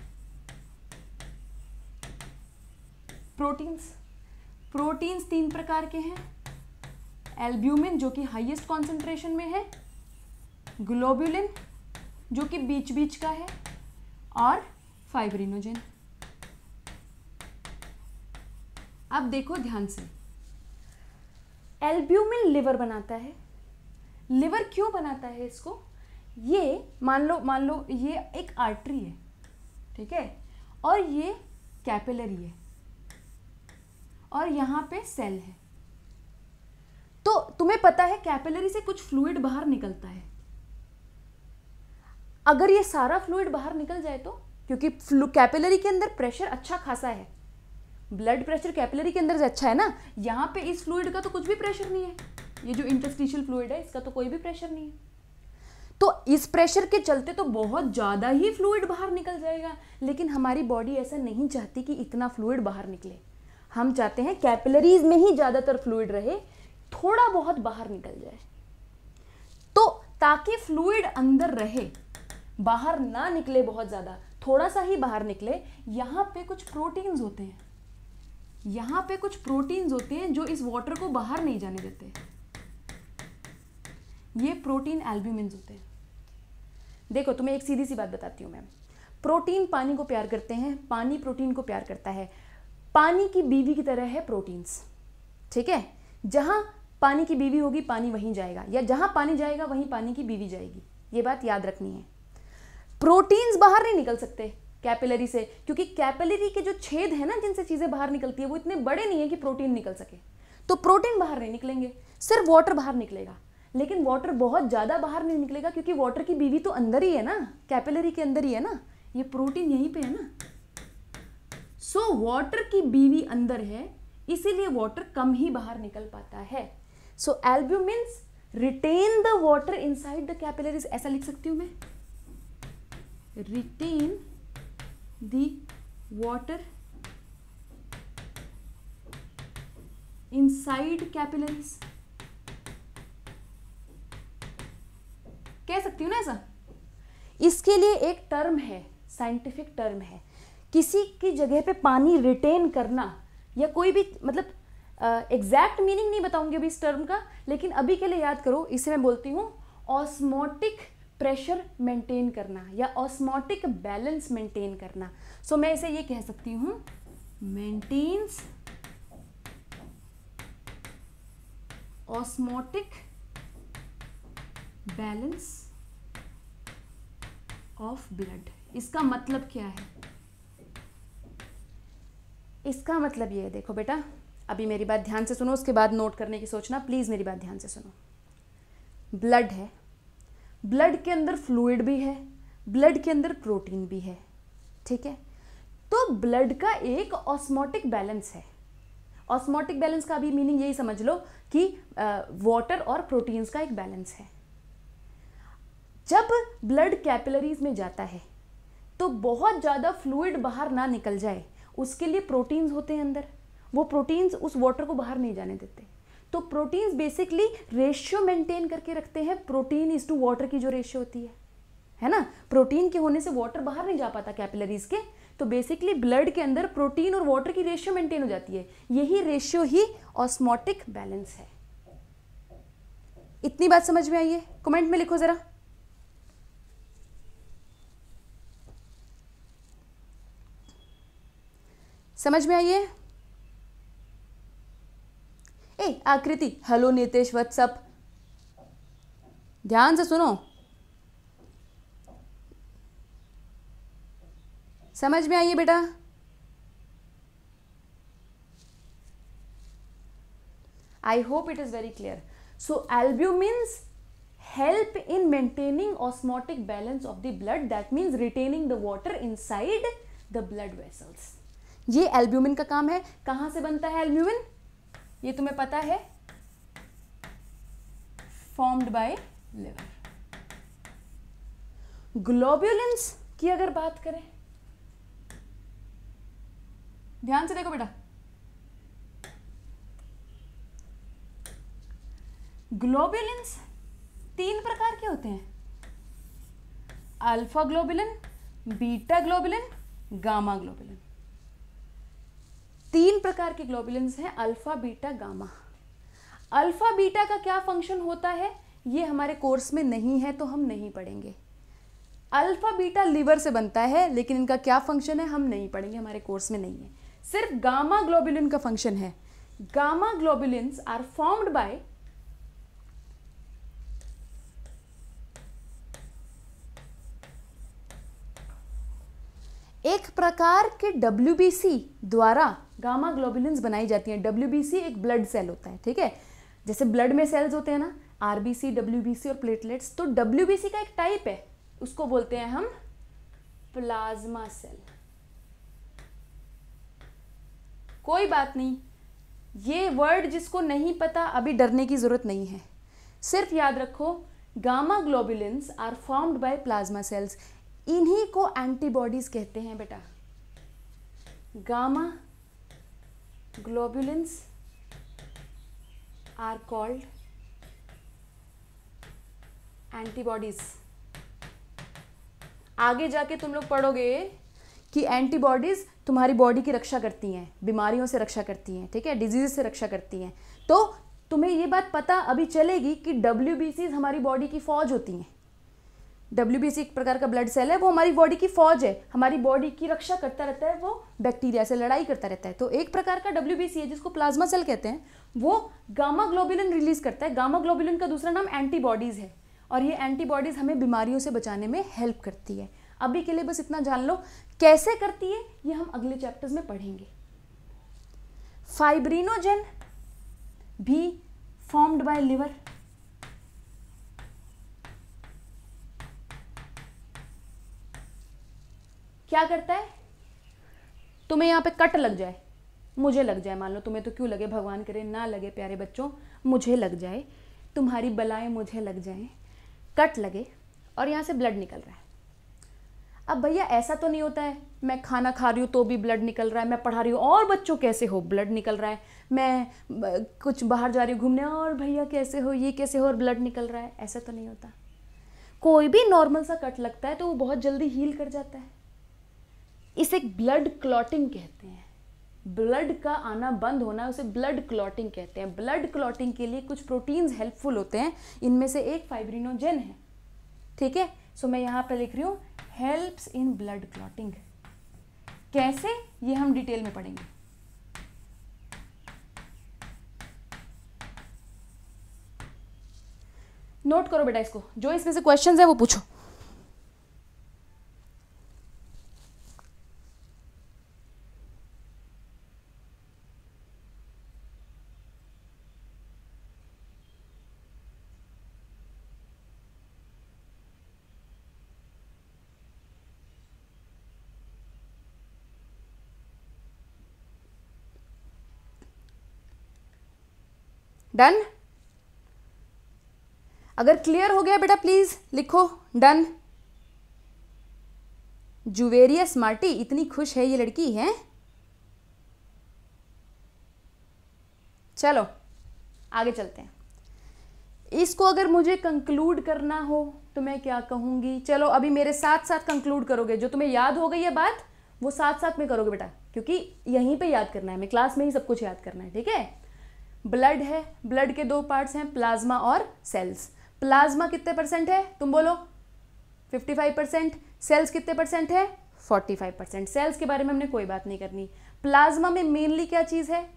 प्रोटीन्स। प्रोटीन्स तीन प्रकार के हैं। एल्ब्यूमिन, जो कि हाईएस्ट कॉन्सेंट्रेशन में है। ग्लोब्यूलिन, जो कि बीच बीच का है। और फाइब्रिनोजन। अब देखो ध्यान से। एल्ब्यूमिन लिवर बनाता है। लिवर क्यों बनाता है इसको? ये मान लो मान लो, ये एक आर्टरी है, ठीक है? और ये कैपिलरी है। और यहाँ पे सेल है। तो तुम्हें पता है कैपिलरी से कुछ फ्लूइड बाहर निकलता है। अगर ये सारा फ्लूइड बाहर निकल जाए तो? क्योंकि कैपिलरी के अंदर प्रेशर अच्छा खासा है। ब्लड प्रेशर कैपिलरी के अंदर से अच्छा है ना? यहाँ पे इस फ्लूइड का तो कुछ भी प्रेशर नहीं है। ये जो इंटरस्टिशियल फ्लूइड है, इसका तो कोई भी प्रेशर नहीं है। तो इस प्रेशर के चलते तो बहुत ज़्यादा ही फ्लूइड बाहर निकल जाएगा। लेकिन हमारी बॉडी ऐसा नहीं चाहती कि इतना फ्लूइड बाहर निकले। हम चाहते हैं कैपिलरीज में ही ज़्यादातर फ्लूइड रहे, थोड़ा बहुत बाहर निकल जाए। तो ताकि फ्लूइड अंदर रहे, बाहर ना निकले बहुत ज़्यादा, थोड़ा सा ही बाहर निकले, यहाँ पे कुछ प्रोटीन्स होते हैं। यहाँ पे कुछ प्रोटीन्स होते हैं जो इस वाटर को बाहर नहीं जाने देते। ये प्रोटीन एल्ब्यूमिन होते हैं। देखो, तुम्हें एक सीधी सी बात बताती हूँ मैम। प्रोटीन पानी को प्यार करते हैं, पानी प्रोटीन को प्यार करता है। पानी की बीवी की तरह है प्रोटीन्स, ठीक है? जहाँ पानी की बीवी होगी, पानी वहीं जाएगा। या जहाँ पानी जाएगा, वहीं पानी की बीवी जाएगी। ये बात याद रखनी है। प्रोटीन्स बाहर नहीं निकल सकते। कैपिलरी से क्योंकि कैपिलरी के जो छेद है ना जिनसे चीज़ें बाहर निकलती है वो इतने बड़े नहीं है कि प्रोटीन निकल सके। तो प्रोटीन बाहर नहीं निकलेंगे सिर्फ़ वाटर बाहर निकलेगा। लेकिन वाटर बहुत ज़्यादा बाहर नहीं निकलेगा क्योंकि वाटर की बीवी तो अंदर ही है ना कैपिलरी के अंदर ही है ना ये प्रोटीन यहीं पे है ना। सो so, वाटर की बीवी अंदर है इसीलिए वाटर कम ही बाहर निकल पाता है। So albumins retain the water inside the capillaries ऐसा लिख सकती हूँ मैं? Retain the water inside capillaries कह सकती हूँ ना ऐसा? इसके लिए एक टर्म है साइंटिफिक टर्म है। किसी की जगह पे पानी रिटेन करना या कोई भी मतलब एग्जैक्ट मीनिंग नहीं बताऊँगी अभी इस टर्म का, लेकिन अभी के लिए याद करो, इसे मैं बोलती हूँ ऑस्मोटिक प्रेशर मेंटेन करना या ऑस्मोटिक बैलेंस मेंटेन करना। सो so, मैं इसे ये कह सकती हूँ maintenance osmotic balance of blood इसका मतलब क्या है? इसका मतलब ये है देखो बेटा अभी मेरी बात ध्यान से सुनो उसके बाद नोट करने की सोचना। प्लीज़ मेरी बात ध्यान से सुनो। ब्लड है ब्लड के अंदर फ्लूइड भी है, ब्लड के अंदर प्रोटीन भी है, ठीक है? तो ब्लड का एक ऑस्मोटिक बैलेंस है। ऑस्मोटिक बैलेंस का भी मीनिंग यही समझ लो कि वाटर और प्रोटीन्स का एक बैलेंस है। जब ब्लड कैपिलरीज में जाता है तो बहुत ज़्यादा फ्लूइड बाहर ना निकल जाए, उसके लिए प्रोटीन्स होते हैं अंदर। वो प्रोटीन्स उस वाटर को बाहर नहीं जाने देते। तो प्रोटीन्स बेसिकली रेशियो मेंटेन करके रखते हैं। प्रोटीन इज़ टू वाटर की जो रेशियो होती है। है ना? प्रोटीन के होने से वाटर बाहर नहीं जा पाता कैपिलरीज के। तो बेसिकली ब्लड के अंदर प्रोटीन और वाटर की रेशियो मेंटेन हो जाती है। यही रेशियो ही ऑस्मोटिक बैलेंस है। इतनी बात समझ में आई है? कमेंट में लिखो जरा। समझ में आई है? ए, आकृति, हेलो नितेश व्हाट्सअप ध्यान से सुनो। समझ में आइए बेटा? I hope it is very clear so albumins help in maintaining osmotic balance of the blood that means retaining the water inside the blood vessels ये एल्ब्यूमिन का काम है। कहाँ से बनता है एल्ब्यूमिन ये तुम्हें पता है? फॉर्म्ड बाय लिवर ग्लोब्यूलिन्स की अगर बात करें, ध्यान से देखो बेटा। ग्लोबुलिन्स तीन प्रकार के होते हैं। Alpha globulin beta globulin gamma globulin तीन प्रकार के ग्लोबुलिन्स हैं alpha beta gamma alpha beta का क्या फ़ंक्शन होता है? ये हमारे कोर्स में नहीं है तो हम नहीं पढ़ेंगे। अल्फ़ा बीटा लीवर से बनता है, लेकिन इनका क्या फ़ंक्शन है, हम नहीं पढ़ेंगे, हमारे कोर्स में नहीं है। सिर्फ़ गामा ग्लोबुलिन का फ़ंक्शन है। Gamma globulins are formed by एक प्रकार के डब्ल्यूबीसी द्वारा गामा ग्लोबुलिन्स बनाई जाती हैं। डब्ल्यू एक ब्लड सेल होता है, ठीक है? जैसे ब्लड में सेल्स होते हैं ना आरबीसी डब्ल्यूबीसी और प्लेटलेट्स तो डब्ल्यूबीसी का एक टाइप है, उसको बोलते हैं हम प्लाज्मा सेल कोई बात नहीं, ये वर्ड जिसको नहीं पता, अभी डरने की ज़रूरत नहीं है। सिर्फ़ याद रखो, gamma globulins are formed by plasma cells इन्हीं को एंटीबॉडीज कहते हैं बेटा। Gamma globulins are called antibodies आगे जाके तुम लोग पढ़ोगे कि एंटीबॉडीज तुम्हारी बॉडी की रक्षा करती हैं, बीमारियों से रक्षा करती हैं, ठीक है? डिज़ीज़ से रक्षा करती हैं। तो तुम्हें ये बात पता अभी चलेगी कि डब्ल्यू हमारी बॉडी की फौज होती हैं। डब्ल्यूबीसी एक प्रकार का ब्लड सेल है, वो हमारी बॉडी की फौज है। हमारी बॉडी की रक्षा करता रहता है, वो बैक्टीरिया से लड़ाई करता रहता है। तो एक प्रकार का डब्ल्यूबीसी है, जिसको प्लाज्मा सेल कहते हैं, वो गामा ग्लोबुलिन रिलीज़ करता है। गामा ग्लोबुलिन का दूसरा नाम एंटीबॉडीज़ है। और ये एंटीबॉडीज़ हमें बीमारियों से बचाने में हेल्प करती है। अभी के लिए बस इतना जान लो, कैसे करती है, ये हम अगले चैप्टर्स में पढ़ेंगे। फाइब्रिनोजेन भी फॉर्म्ड बाय लिवर क्या करता है? तुम्हें यहाँ पे कट लग जाए। मुझे लग जाए, मान लो तुम्हें तो क्यों लगे? भगवान करे, ना लगे प्यारे बच्चों, मुझे लग जाए। तुम्हारी बलाएँ मुझे लग जाएँ। कट लगे और यहाँ से ब्लड निकल रहा है। अब भैया, ऐसा तो नहीं होता है, मैं खाना खा रही हूँ तो भी ब्लड निकल रहा है, मैं पढ़ा रही हूँ और बच्चों कैसे हो ब्लड निकल रहा है। मैं कुछ बाहर जा रही हूँ घूमने, और भैया कैसे हो, ये कैसे हो, और ब्लड निकल रहा है। ऐसा तो नहीं होता। कोई भी नॉर्मल सा कट लगता है तो वो बहुत जल्दी हील कर जाता है। इसे ब्लड क्लॉटिंग कहते हैं। ब्लड का आना बंद होना उसे ब्लड क्लॉटिंग कहते हैं। ब्लड क्लॉटिंग के लिए कुछ प्रोटीन्स हेल्पफुल होते हैं। इनमें से एक फाइब्रिनोजेन है। ठीक है? सो मैं यहाँ पर लिख रही हूँ हेल्प्स इन ब्लड क्लॉटिंग कैसे? ये हम डिटेल में पढ़ेंगे। नोट करो बेटा इसको। जो इसमें से क्वेश्चंस है, वो पूछो। डन? अगर क्लियर हो गया बेटा प्लीज़ लिखो, डन। जुवेरियस मार्टी, इतनी खुश है ये लड़की, है? चलो, आगे चलते हैं। इसको अगर मुझे कंक्लूड करना हो तो मैं क्या कहूँगी? चलो, अभी मेरे साथ साथ कंक्लूड करोगे। जो तुम्हें याद हो गई है बात, वो साथ साथ में करोगे बेटा, क्योंकि यहीं पे याद करना है। मैं क्लास में ही सब कुछ याद करना है, ठीक है? ब्लड है, ब्लड के दो पार्ट्स हैं, प्लाज्मा और सेल्स। प्लाज्मा कितने परसेंट है? तुम बोलो। 55 परसेंट। सेल्स कितने परसेंट है? 45 परसेंट। सेल्स के बारे में हमने कोई बात नहीं करनी। प्लाज्मा में मेनली क्या चीज़ है?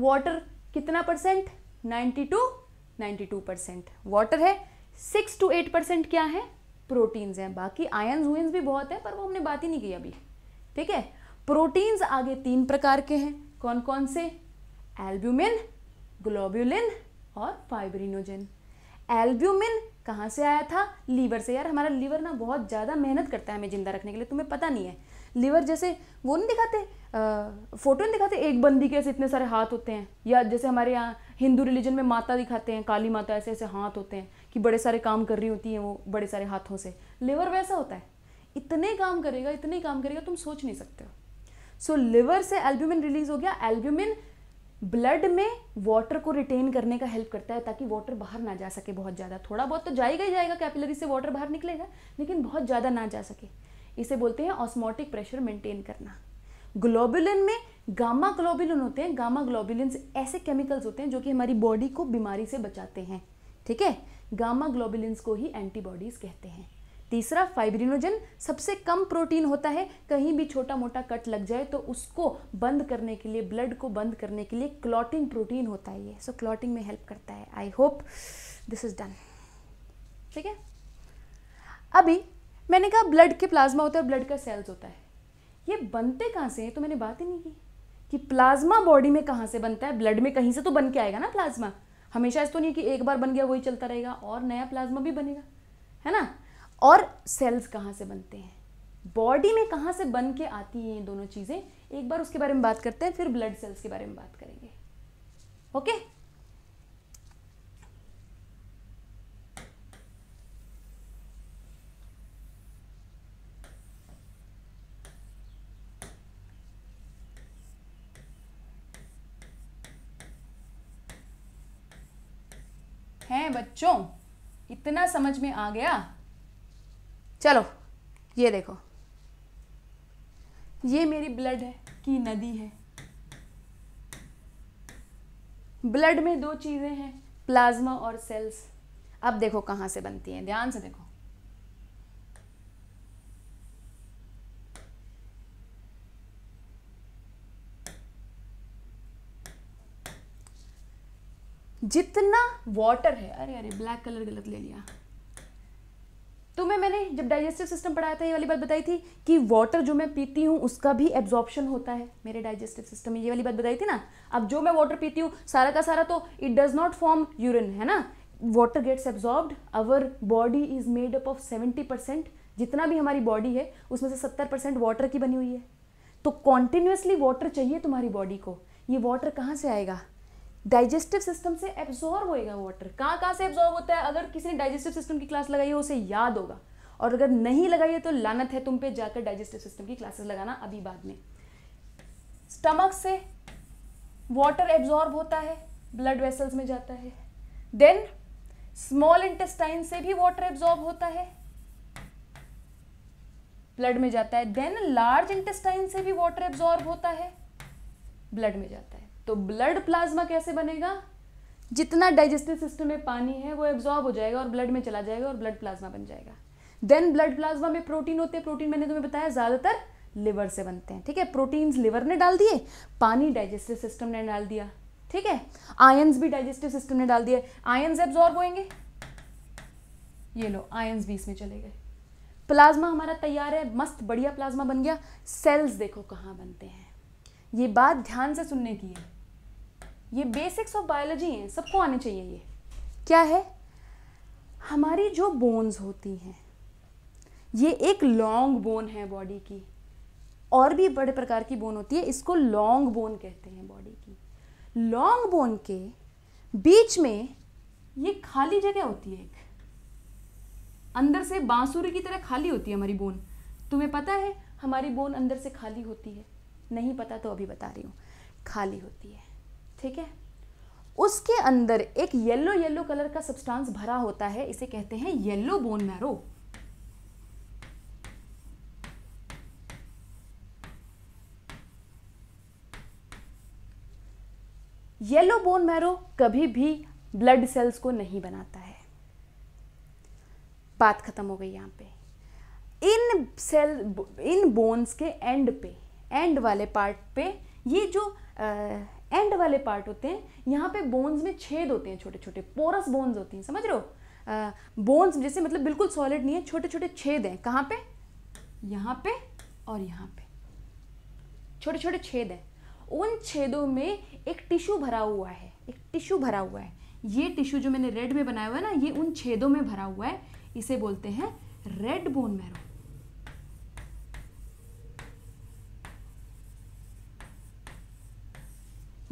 वाटर। कितना परसेंट? 92 92 परसेंट। वाटर है। 6 टू 8 परसेंट क्या है? प्रोटीन्स हैं। बाकी आयन्स वुइंस भी बहुत हैं, पर वो हमने बात ही नहीं की अभी। ठीक है? प्रोटीन्स आगे तीन प्रकार के हैं। कौन कौन से? एल्ब्यूमिन ग्लोब्यूलिन और फाइब्रिनोजन। एल्ब्यूमिन कहाँ से आया था? लीवर से। यार हमारा लीवर ना बहुत ज़्यादा मेहनत करता है हमें ज़िंदा रखने के लिए। तुम्हें पता नहीं है। लीवर जैसे वो नहीं दिखाते? आ, फ़ोटो नहीं दिखाते? एक बंदी के ऐसे इतने सारे हाथ होते हैं। या जैसे हमारे यहाँ हिंदू रिलीजन में माता दिखाते हैं काली माता ऐसे ऐसे हाथ होते हैं कि बड़े सारे काम कर रही होती हैं वो बड़े सारे हाथों से। लिवर वैसा होता है। इतने काम करेगा इतने काम करेगा तुम सोच नहीं सकते हो। सो so, लिवर से एल्ब्यूमिन रिलीज़ हो गया। एल्ब्यूमिन ब्लड में वाटर को रिटेन करने का हेल्प करता है ताकि वाटर बाहर ना जा सके बहुत ज़्यादा। थोड़ा बहुत तो जाएगा ही जाएगा कैपिलरी से वाटर बाहर निकलेगा, लेकिन बहुत ज़्यादा ना जा सके। इसे बोलते हैं ऑस्मोटिक प्रेशर मेंटेन करना। ग्लोबुलिन में गामा ग्लोबुलिन होते हैं। गामा ग्लोबुलिन ऐसे केमिकल्स होते हैं जो कि हमारी बॉडी को बीमारी से बचाते हैं। ठीक है? गामा ग्लोबुलिन्स को ही एंटीबॉडीज कहते हैं। तीसरा फाइब्रिनोजन सबसे कम प्रोटीन होता है। कहीं भी छोटा मोटा कट लग जाए तो उसको बंद करने के लिए ब्लड को बंद करने के लिए क्लॉटिंग प्रोटीन होता है ये। सो क्लॉटिंग में हेल्प करता है। I hope this is done ठीक है? अभी मैंने कहा ब्लड के प्लाज्मा होता है ब्लड का सेल्स होता है। ये बनते कहाँ से हैं? तो मैंने बात ही नहीं की। कि प्लाज्मा बॉडी में कहाँ से बनता है? ब्लड में कहीं से तो बन के आएगा ना प्लाज्मा हमेशा ऐसा तो नहीं कि एक बार बन गया, वही चलता रहेगा और नया प्लाज्मा भी बनेगा। है ना? और सेल्स कहाँ से बनते हैं? बॉडी में कहाँ से बन के आती हैं ये दोनों चीज़ें? एक बार उसके बारे में बात करते हैं, फिर ब्लड सेल्स के बारे में बात करेंगे। ओके हैं बच्चों, इतना समझ में आ गया? चलो, ये देखो। ये मेरी ब्लड है की नदी है। ब्लड में दो चीज़ें हैं प्लाज्मा और सेल्स अब देखो कहाँ से बनती हैं, ध्यान से देखो। जितना वाटर है, अरे अरे ब्लैक कलर गलत ले लिया। तुम्हें मैंने जब डाइजेस्टिव सिस्टम पढ़ाया था, ये वाली बात बताई थी कि वाटर जो मैं पीती हूँ, उसका भी एब्जॉर्प्शन होता है मेरे डाइजेस्टिव सिस्टम में। ये वाली बात बताई थी ना? अब जो मैं वाटर पीती हूँ, सारा का सारा तो it does not form urine है ना? Water gets absorbed our body is made up of seventy percent जितना भी हमारी बॉडी है, उसमें से सत्तर परसेंट वाटर की बनी हुई है। तो कॉन्टिन्यूसली वाटर चाहिए तुम्हारी बॉडी को। ये वाटर कहाँ से आएगा? डाइजेस्टिव सिस्टम से एब्जॉर्ब होएगा वाटर कहाँ कहाँ से एब्जॉर्ब होता है? अगर किसी ने डाइजेस्टिव सिस्टम की क्लास लगाई है, उसे याद होगा। और अगर नहीं लगाई है तो लानत है तुम पे जाकर डाइजेस्टिव सिस्टम की क्लासेस लगाना अभी बाद में। स्टमक से वाटर एब्जॉर्ब होता है ब्लड वेसल्स में जाता है। देन स्मॉल इंटेस्टाइन से भी वाटर एब्जॉर्ब होता है ब्लड में जाता है। देन लार्ज इंटेस्टाइन से भी वाटर एब्जॉर्ब होता है ब्लड में जाता है। तो ब्लड प्लाज्मा कैसे बनेगा? जितना डाइजेस्टिव सिस्टम में पानी है, वो एब्जॉर्ब हो जाएगा और ब्लड में चला जाएगा और ब्लड प्लाज्मा बन जाएगा। देन ब्लड प्लाज्मा में प्रोटीन होते हैं। प्रोटीन मैंने तुम्हें बताया, ज़्यादातर लिवर से बनते हैं। ठीक है? प्रोटीन्स लिवर ने डाल दिए, पानी डाइजेस्टिव सिस्टम ने डाल दिया। ठीक है? आयन्स भी डाइजेस्टिव सिस्टम ने डाल दिए। आयन्स एब्जॉर्ब होंगे ये लो आयन्स भी इसमें चले गए। प्लाज्मा हमारा तैयार है, मस्त बढ़िया प्लाज्मा बन गया। सेल्स देखो कहाँ बनते हैं। ये बात ध्यान से सुनने की है। ये बेसिक्स ऑफ़ बायोलॉजी हैं, सबको आने चाहिए ये। क्या है? हमारी जो बोन्स होती हैं, ये एक लॉन्ग बोन है बॉडी की। और भी बड़े प्रकार की बोन होती है, इसको लॉन्ग बोन कहते हैं बॉडी की। लॉन्ग बोन के बीच में ये खाली जगह होती है एक। अंदर से बांसुरी की तरह खाली होती है हमारी बोन तुम्हें पता है, हमारी बोन अंदर से खाली होती है? नहीं पता तो अभी बता रही हूँ, खाली होती है। ठीक है? उसके अंदर एक येलो येलो कलर का सब्सटेंस भरा होता है, इसे कहते हैं yellow bone marrow yellow bone marrow कभी भी ब्लड सेल्स को नहीं बनाता है। बात खत्म हो गई यहाँ पे। इन सेल इन बोन्स के एंड पे एंड वाले पार्ट पे ये जो एंड वाले पार्ट होते हैं, यहाँ पे बोन्स में छेद होते हैं छोटे छोटे पोरस बोन्स होती हैं, समझ रहे हो? बोन्स जैसे मतलब बिल्कुल सॉलिड नहीं है छोटे छोटे छेद हैं, कहाँ पे? यहाँ पे और यहाँ पे। छोटे छोटे छेद हैं। उन छेदों में एक टिश्यू भरा हुआ है, एक टिश्यू भरा हुआ है। ये टिश्यू जो मैंने रेड में बनाया हुआ है ना, ये उन छेदों में भरा हुआ है, इसे बोलते हैं रेड बोन मैरो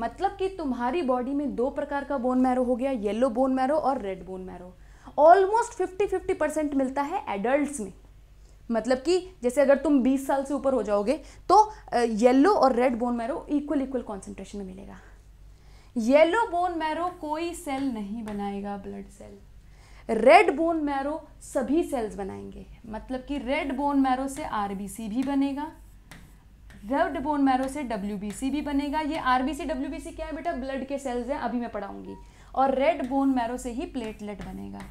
मतलब कि तुम्हारी बॉडी में दो प्रकार का बोन मैरो हो गया येलो बोन मैरो और red bone marrow almost fifty fifty percent मिलता है एडल्ट्स में। मतलब कि जैसे अगर तुम 20 साल से ऊपर हो जाओगे तो येलो और red bone marrow equal equal concentration में मिलेगा। येलो बोन मैरो कोई सेल नहीं बनाएगा blood cell red bone marrow सभी सेल्स बनाएँगे। मतलब कि रेड बोन मैरो से आरबीसी भी बनेगा। रेड बोन मैरो से डब्ल्यूबीसी भी बनेगा। ये आरबीसी डब्ल्यूबीसी क्या है बेटा? ब्लड के सेल्स हैं, अभी मैं पढ़ाऊँगी। और रेड बोन मैरो से ही प्लेटलेट बनेगा।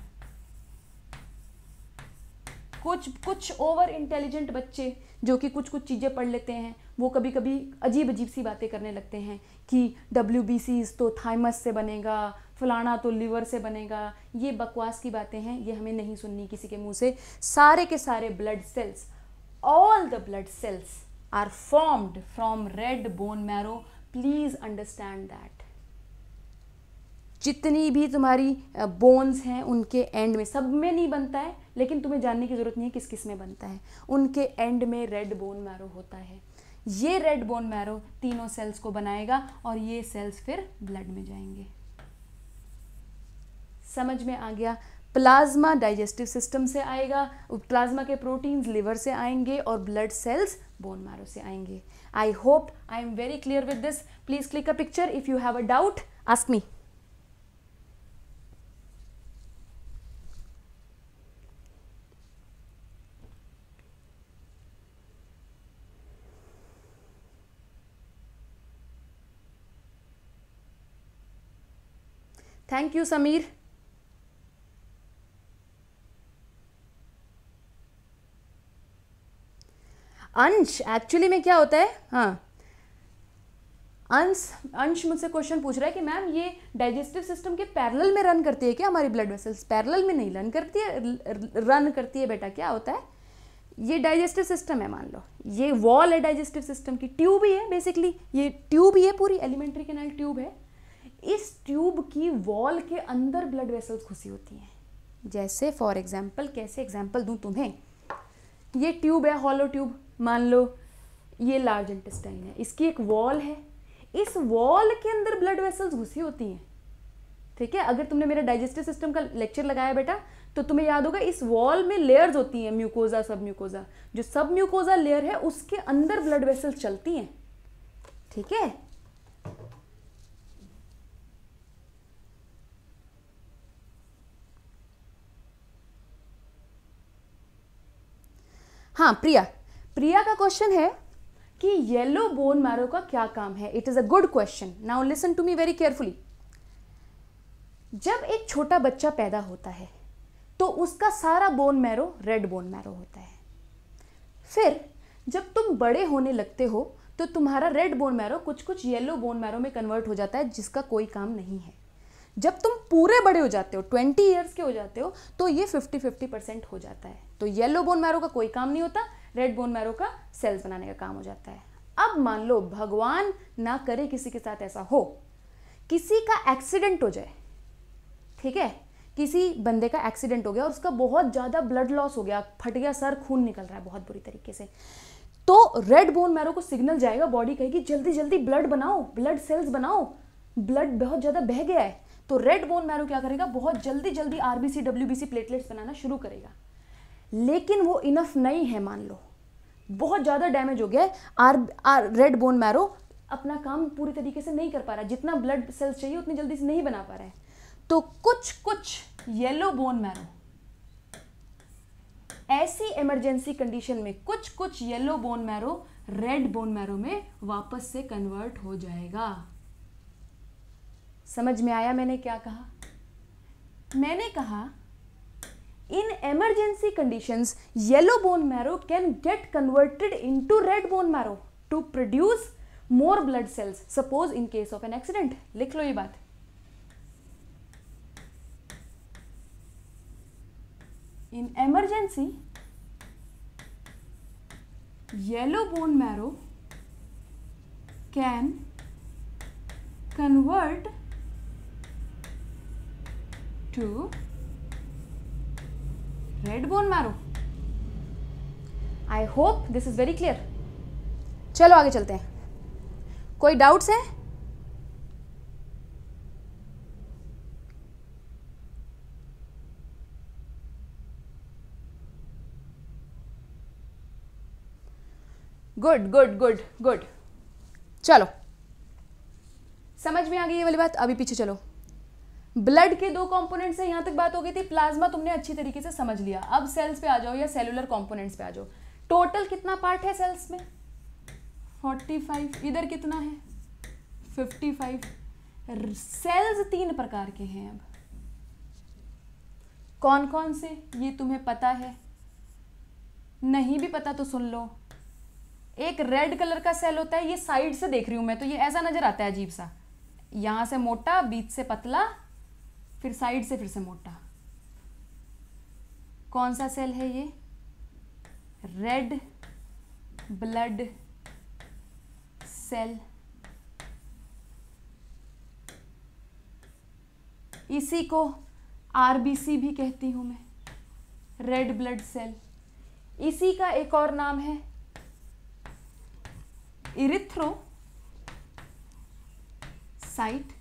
कुछ कुछ ओवर इंटेलिजेंट बच्चे जो कि कुछ कुछ चीज़ें पढ़ लेते हैं, वो कभी कभी अजीब अजीब सी बातें करने लगते हैं कि डब्ल्यू तो थाइमस से बनेगा, फलाना तो लिवर से बनेगा। ये बकवास की बातें हैं, ये हमें नहीं सुननी किसी के मुँह से। सारे के सारे blood cells all the blood cells are formed from red bone marrow please understand that जितनी भी तुम्हारी बोन्स हैं उनके एंड में, सब में नहीं बनता है, लेकिन तुम्हें जानने की ज़रूरत नहीं है किस किसमें बनता है। उनके एंड में रेड बोन मैरो होता है। ये रेड बोन मैरो तीनों सेल्स को बनाएगा और ये सेल्स फिर ब्लड में जाएँगे। समझ में आ गया? प्लाज्मा डाइजेस्टिव सिस्टम से आएगा, प्लाज्मा के प्रोटीन्स लिवर से आएँगे और ब्लड सेल्स बोन मैरो से आएँगे। I hope I am very clear with this please click a picture if you have a doubt ask me thank you Sameer Ansh actually में क्या होता है? हाँ। अंश अंश मुझसे क्वेश्चन पूछ रहा है कि मैम ये डाइजेस्टिव सिस्टम के पैरेलल में रन करती है क्या हमारी ब्लड वेसल्स पैरेलल में नहीं रन करती है रन करती है बेटा, क्या होता है? ये डाइजेस्टिव सिस्टम है, मान लो। ये वॉल है डाइजेस्टिव सिस्टम की ट्यूब ही है बेसिकली ये ट्यूब ही है पूरी एलिमेंट्री कैनाल ट्यूब है। इस ट्यूब की वॉल के अंदर ब्लड वेसल्स घुसी होती हैं। जैसे फॉर एग्ज़ाम्पल कैसे एग्ज़ाम्पल दूँ तुम्हें? ये ट्यूब है हॉलो ट्यूब मान लो, ये लार्ज इंटेस्टाइन है, इसकी एक वॉल है। इस वॉल के अंदर ब्लड वेसल्स घुसी होती हैं। ठीक है? अगर तुमने मेरा डाइजेस्टिव सिस्टम का लेक्चर लगाया बेटा तो तुम्हें याद होगा इस वॉल में लेयर्स होती हैं म्यूकोजा सब म्यूकोजा जो सब म्यूकोजा लेयर है, उसके अंदर ब्लड वेसल्स चलती हैं। ठीक है? हाँ प्रिया प्रिया का क्वेश्चन है कि येलो बोन मैरो का क्या काम है? It is a good question now listen to me very carefully जब एक छोटा बच्चा पैदा होता है तो उसका सारा bone marrow red bone marrow होता है। फिर जब तुम बड़े होने लगते हो तो तुम्हारा रेड बोन मैरो कुछ कुछ येलो बोन मैरो में कन्वर्ट हो जाता है, जिसका कोई काम नहीं है। जब तुम पूरे बड़े हो जाते हो ट्वेंटी ईयर्स के हो जाते हो तो ये फिफ्टी फिफ्टी परसेंट हो जाता है। तो येलो बोन मैरो का कोई काम नहीं होता रेड बोन मैरो का सेल्स बनाने का काम हो जाता है। अब मान लो, भगवान ना करे किसी के साथ ऐसा हो, किसी का एक्सीडेंट हो जाए, ठीक है? किसी बंदे का एक्सीडेंट हो गया और उसका बहुत ज़्यादा ब्लड लॉस हो गया, फट गया, सर खून निकल रहा है बहुत बुरी तरीके से तो रेड बोन मैरो को सिग्नल जाएगा बॉडी कहेगी, जल्दी जल्दी ब्लड बनाओ ब्लड सेल्स बनाओ ब्लड बहुत ज़्यादा बह गया है। तो रेड बोन मैरो क्या करेगा? बहुत जल्दी जल्दी आरबीसी डब्ल्यूबीसी प्लेटलेट्स बनाना शुरू करेगा। लेकिन वो इनफ नहीं है मान लो। बहुत ज़्यादा डैमेज हो गया or, or red bone marrow अपना काम पूरी तरीके से नहीं कर पा रहा। जितना ब्लड सेल्स चाहिए उतनी जल्दी से नहीं बना पा रहा है। तो कुछ कुछ येलो बोन मैरो ऐसी इमरजेंसी कंडीशन में कुछ कुछ yellow bone marrow red bone marrow में वापस से कन्वर्ट हो जाएगा। समझ में आया मैंने क्या कहा? मैंने कहा इन emergency conditions yellow bone marrow can get converted into red bone marrow to produce more blood cells suppose in case of an accident लिख लो ये बात in emergency yellow bone marrow can convert to red bone marrow. I hope this is very clear चलो आगे चलते हैं। कोई doubts हैं? Good good good good चलो। समझ में आ गई ये वाली बात? अभी पीछे चलो। ब्लड के दो कंपोनेंट्स से यहाँ तक बात हो गई थी, प्लाज्मा तुमने अच्छी तरीके से समझ लिया। अब सेल्स पे आ जाओ या सेलुलर कंपोनेंट्स पे आ जाओ। टोटल कितना पार्ट है सेल्स में? 45 इधर कितना है? 55 सेल्स तीन प्रकार के हैं अब। कौन कौन से? ये तुम्हें पता है। नहीं भी पता तो सुन लो। एक रेड कलर का सेल होता है, ये साइड से देख रही हूँ मैं तो ये ऐसा नज़र आता है अजीब सा। यहाँ से मोटा, बीच से पतला फिर साइड से फिर से मोटा। कौन सा सेल है ये? रेड ब्लड सेल इसी को आरबीसी भी कहती हूँ मैं। रेड ब्लड सेल इसी का एक और नाम है इरिथ्रो साइट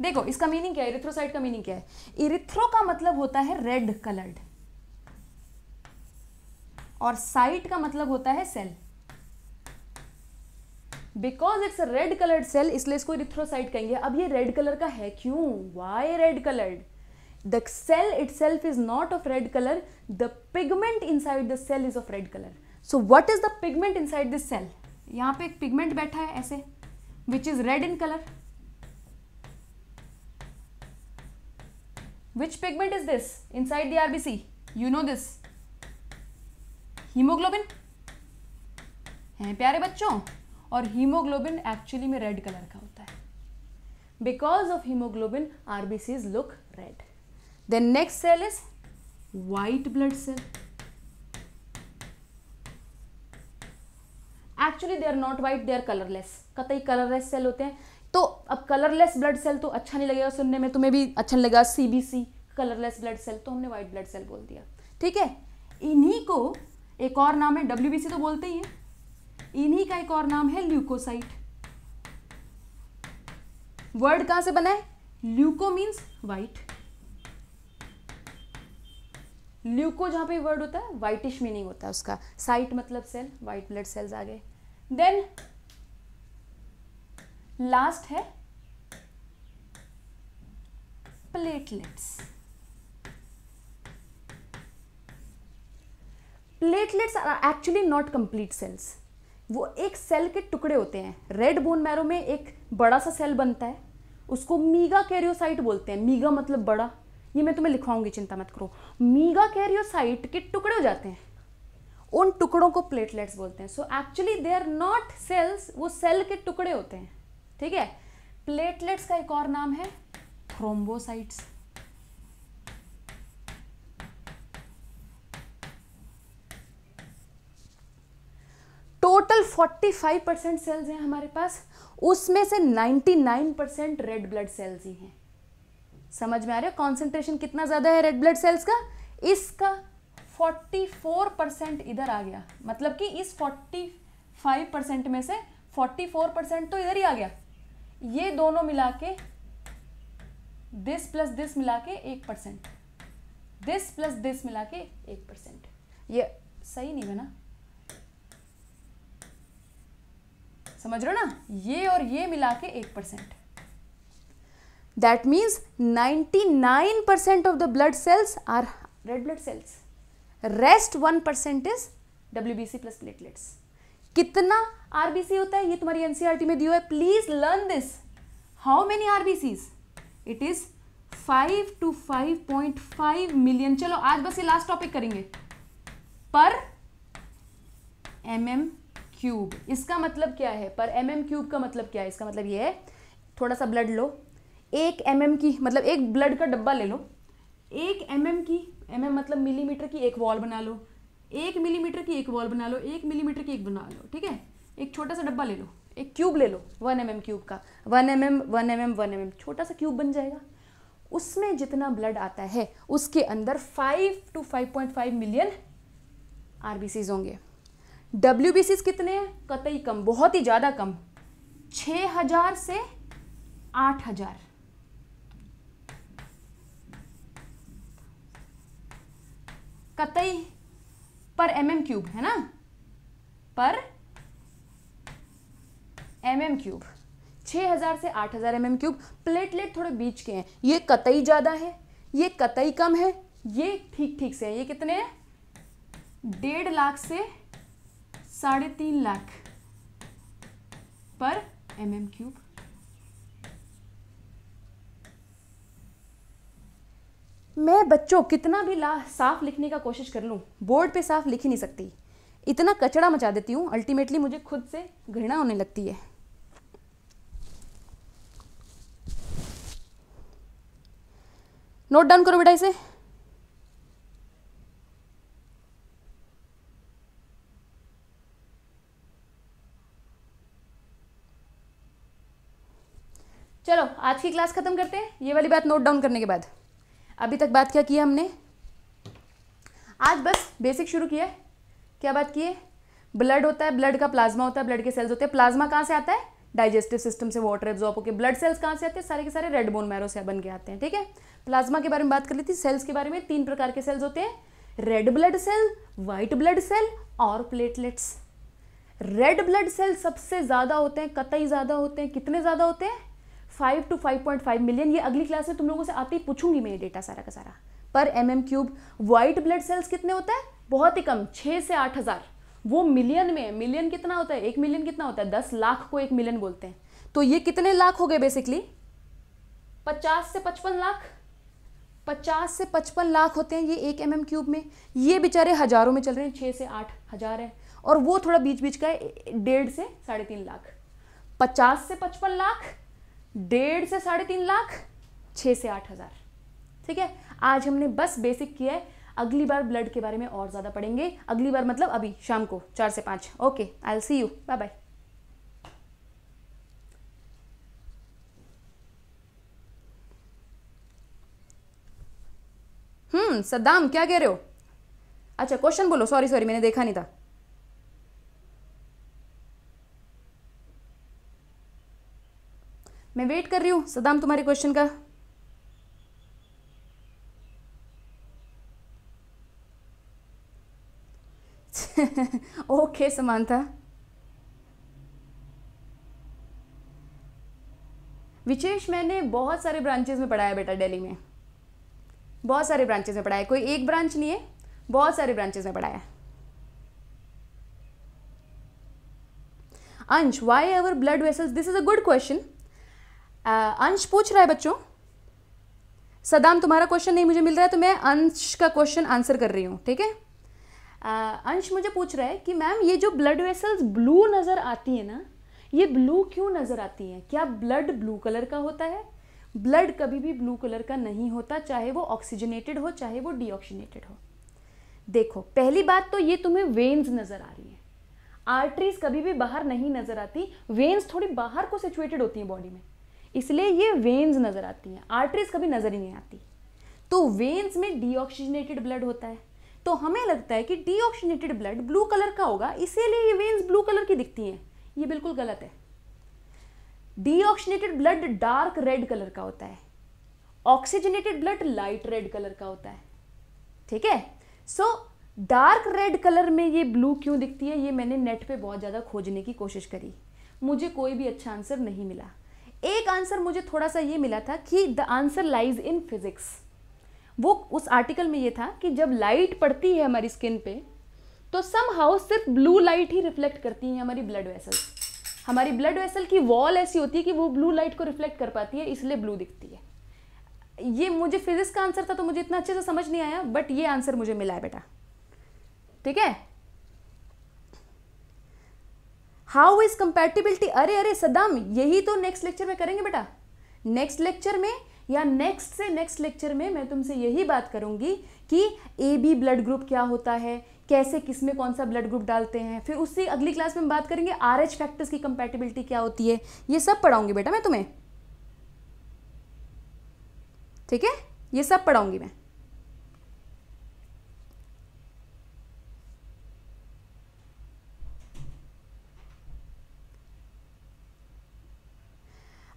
देखो, इसका मीनिंग क्या है? इरिथ्रोसाइट का मीनिंग क्या है? इरिथ्रो का मतलब होता है रेड कलर्ड और साइट का मतलब होता है cell because it's red coloured cell इसलिए इसको इरिथ्रोसाइट कहेंगे। अब ये रेड कलर का है क्यों? Why red coloured the cell itself is not of red colour the pigment inside the cell is of red colour so what is the pigment inside this cell यहाँ पे एक pigment बैठा है ऐसे which is red in colour Which pigment is this? Inside the RBC? You know this. Haemoglobin हैं प्यारे बच्चों? और हीमोग्लोबिन एक्चुअली में रेड कलर का होता है। Because of haemoglobin RBCs look red then next cell is white blood cell actually they are not white they are colourless कतई colourless cell होते हैं। अब कलरलेस ब्लड सेल तो अच्छा नहीं लगेगा सुनने में, तुम्हें भी अच्छा नहीं लगेगा। C B C colourless blood cell तो हमने व्हाइट ब्लड सेल बोल दिया। ठीक है? इन्हीं को एक और नाम है डब्ल्यू बी सी तो बोलते ही है। इन्हीं का एक और नाम है ल्यूकोसाइट वर्ड कहाँ से बना है? ल्यूको मीन्स व्हाइट ल्यूको जहाँ पे वर्ड होता है व्हाइटिश मीनिंग होता है उसका। साइट मतलब सेल व्हाइट ब्लड सेल्स आ गए देन लास्ट है platelets platelets are actually not complete cells वो एक सेल के टुकड़े होते हैं। रेड बोन मैरो में एक बड़ा सा सेल बनता है। उसको मीगा कैरियोसाइट बोलते हैं। मीगा मतलब बड़ा। ये मैं तुम्हें लिखवाऊँगी, चिंता मत करो। मीगा कैरियोसाइट के टुकड़े हो जाते हैं। उन टुकड़ों को प्लेटलेट्स बोलते हैं। So actually they are not cells वो सेल के टुकड़े होते हैं। ठीक है? प्लेटलेट्स का एक और नाम है। थ्रोम्बोसाइट्स टोटल 45 परसेंट सेल्स हैं हमारे पास। उसमें से 99 परसेंट रेड ब्लड सेल्स ही हैं। समझ में आ रहा है? कॉन्सेंट्रेशन कितना ज़्यादा है रेड ब्लड सेल्स का? इसका 44 परसेंट इधर आ गया। मतलब कि इस 45 परसेंट में से 44 परसेंट तो इधर ही आ गया। ये दोनों मिला के दिस प्लस दिस मिला के एक परसेंट दिस प्लस दिस मिला के एक परसेंट ये सही नहीं बना। समझ रहे हो ना? ये और ये मिला के एक percent that means ninety nine percent of the blood cells are red blood cells rest one percent is W B C plus platelets कितना आरबीसी होता है? ये तुम्हारी एनसीआरटी में दिया है। Please learn this how many RBCs it is five to five point five million चलो, आज बस ये लास्ट टॉपिक करेंगे। पर एम एम क्यूब इसका मतलब क्या है? पर एम एम क्यूब का मतलब क्या है? इसका मतलब ये है, थोड़ा सा ब्लड लो। एक एम एम की मतलब एक ब्लड का डब्बा ले लो। एक एम एम की एम एम मतलब मिलीमीटर की एक वॉल बना लो। एक मिलीमीटर की एक वॉल बना लो। एक मिलीमीटर की एक बना लो, ठीक है? एक छोटा सा डब्बा ले लो। एक क्यूब ले लो, वन एम एम क्यूब का। One M M, one M M, one M M, छोटा सा क्यूब बन जाएगा। उसमें जितना ब्लड आता है, उसके अंदर five to five point five million RBCs होंगे। डब्ल्यू कितने हैं? कतई कम, बहुत ही ज़्यादा कम। छ हज़ार से आठ हज़ार। कतई पर एम क्यूब, है ना? पर एम एम क्यूब। छह हज़ार से आठ हज़ार एम एम क्यूब। प्लेटलेट थोड़े बीच के हैं। ये कतई ज़्यादा है? ये कतई कम है? ये ठीक ठीक से है। ये कितने हैं? डेढ़ लाख से साढ़े तीन लाख पर एम एम क्यूब। मैं बच्चों, कितना भी ला, साफ़ लिखने का कोशिश कर लूँ, बोर्ड पे साफ़ लिख ही नहीं सकती। इतना कचड़ा मचा देती हूँ अल्टीमेटली मुझे खुद से घृणा होने लगती है। नोट डाउन करो बेटा इसे। चलो, आज की क्लास खत्म करते हैं। ये वाली बात नोट डाउन करने के बाद। अभी तक बात क्या किया हमने? आज बस बेसिक शुरू किया क्या बात की है? ब्लड होता है ब्लड का प्लाज्मा होता है ब्लड के सेल्स होते हैं। प्लाज्मा कहाँ से आता है? डाइजेस्टिव सिस्टम से वाटर एब्जॉर्ब होकर ब्लड सेल्स कहाँ से आते हैं? सारे के सारे रेड बोन मैरो से बन के आते हैं, ठीक है? प्लाज्मा के बारे में बात कर ली थी सेल्स के बारे में तीन प्रकार के सेल्स होते हैं red blood cell white blood cell और प्लेटलेट्स रेड ब्लड सेल सबसे ज़्यादा होते हैं, कतई ज़्यादा होते हैं, कितने ज़्यादा होते हैं? Five to five point five million ये अगली क्लास में तुम लोगों से आते पूछूँगी मैं ये डेटा सारा का सारा. Per M M cube white blood cells कितने होते हैं? बहुत ही कम छः से आठ हज़ार. वो मिलियन में मिलियन कितना होता है? एक मिलियन कितना होता है? दस लाख को एक मिलियन बोलते हैं। तो ये कितने लाख हो गए बेसिकली पचास से पचपन लाख। पचास से पचपन लाख होते हैं ये एक एम एम क्यूब में। ये बेचारे हज़ारों में चल रहे हैं छः से आठ हज़ार है। और वो थोड़ा बीच बीच का है, डेढ़ से साढ़े तीन लाख। पचास से पचपन लाख, डेढ़ से साढ़े तीन लाख छः से आठ हज़ार। ठीक है? आज हमने बस बेसिक किया है। अगली बार ब्लड के बारे में और ज़्यादा पढ़ेंगे। अगली बार मतलब अभी, शाम को, चार से पाँच। Okay I'll see you bye bye hmm Saddam, क्या कह रहे हो? अच्छा क्वेश्चन बोलो। सॉरी सॉरी मैंने देखा नहीं था। मैं वेट कर रही हूँ। सदाम तुम्हारे क्वेश्चन का? ओके समानता विशेष मैंने बहुत सारे ब्रांचेस में पढ़ाया बेटा दिल्ली में। बहुत सारे ब्रांचेस में पढ़ाया। कोई एक ब्रांच नहीं है, बहुत सारे ब्रांचेस में पढ़ाया। Ansh why ever blood vessels this is a good question Ansh पूछ रहा है बच्चों। सदाम, तुम्हारा क्वेश्चन नहीं मुझे मिल रहा है तो मैं अंश का क्वेश्चन आंसर कर रही हूँ, ठीक है? अंश मुझे पूछ रहा है कि मैम, ये जो ब्लड वेसल्स ब्लू नज़र आती है ना, ये ब्लू क्यों नज़र आती हैं? क्या ब्लड ब्लू कलर का होता है? ब्लड कभी भी ब्लू कलर का नहीं होता, चाहे वो ऑक्सीजनेटेड हो, चाहे वो डीऑक्सीजनेटेड हो। देखो, पहली बात तो ये तुम्हें वेन्स नज़र आ रही है। आर्टरीज कभी भी बाहर नहीं नज़र आती वेन्स थोड़ी बाहर को सिचुएटेड होती हैं बॉडी में। इसलिए ये वेन्स नज़र आती हैं। आर्टरीज कभी नज़र ही नहीं आती। तो वेन्स में डीऑक्सीजनेटेड ब्लड होता है। तो हमें लगता है कि डीऑक्सीजनेटेड ब्लड ब्लू कलर का होगा, इसीलिए ये वेन्स ब्लू कलर की दिखती हैं। ये बिल्कुल गलत है। Deoxygenated blood dark red colour का होता है। Oxygenated blood light red colour का होता है। ठीक है? सो डार्क रेड कलर में ये ब्लू क्यों दिखती है? ये मैंने नेट पे बहुत ज़्यादा खोजने की कोशिश करी। मुझे कोई भी अच्छा आंसर नहीं मिला। एक आंसर मुझे थोड़ा सा ये मिला था कि the answer lies in physics वो उस आर्टिकल में ये था कि जब लाइट पड़ती है हमारी स्किन पे तो सम हाउ सिर्फ़ ब्लू लाइट ही रिफ्लेक्ट करती है हमारी ब्लड वेसल्स हमारी ब्लड वेसल की वॉल ऐसी होती है कि वो ब्लू लाइट को रिफ्लेक्ट कर पाती है, इसलिए ब्लू दिखती है. ये मुझे फिजिक्स का आंसर था तो मुझे इतना अच्छे से समझ नहीं आया बट ये आंसर मुझे मिला है बेटा. ठीक है? हाउ इज़ कंपेटिबिलिटी अरे अरे, सदाम, यही तो नेक्स्ट लेक्चर में करेंगे बेटा. नेक्स्ट लेक्चर में या नेक्स्ट से नेक्स्ट लेक्चर में मैं तुमसे यही बात करूँगी कि ए बी ब्लड ग्रुप क्या होता है, कैसे, किसमें कौन सा ब्लड ग्रुप डालते हैं। फिर उससे अगली क्लास में हम बात करेंगे आर एच फैक्टर्स की कंपेटिबिलिटी क्या होती है। ये सब पढ़ाऊँगी बेटा मैं तुम्हें। ठीक है? ये सब पढ़ाऊँगी मैं।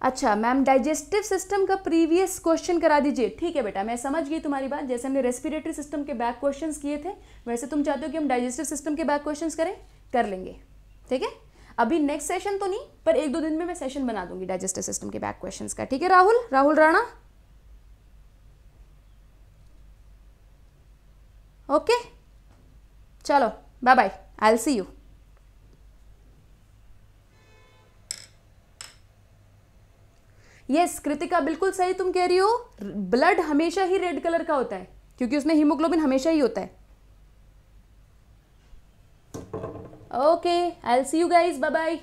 अच्छा मैम डाइजेस्टिव सिस्टम का प्रीवियस क्वेश्चन करा दीजिए। ठीक है बेटा, मैं समझ गई तुम्हारी बात। जैसे हमने रेस्पिरेटरी सिस्टम के बैक क्वेश्चंस किए थे, वैसे तुम चाहते हो कि हम डाइजेस्टिव सिस्टम के बैक क्वेश्चंस करें? कर लेंगे। ठीक है? अभी नेक्स्ट सेशन तो नहीं, पर एक दो दिन में मैं सेशन बना दूँगी डाइजेस्टिव सिस्टम के बैक क्वेश्चन का। ठीक है, राहुल? राहुल राणा? ओके चलो bye bye I'll see you yes Kritika बिल्कुल सही तुम कह रही हो। ब्लड हमेशा ही रेड कलर का होता है, क्योंकि उसमें हीमोग्लोबिन हमेशा ही होता है। Okay I see you guys bye bye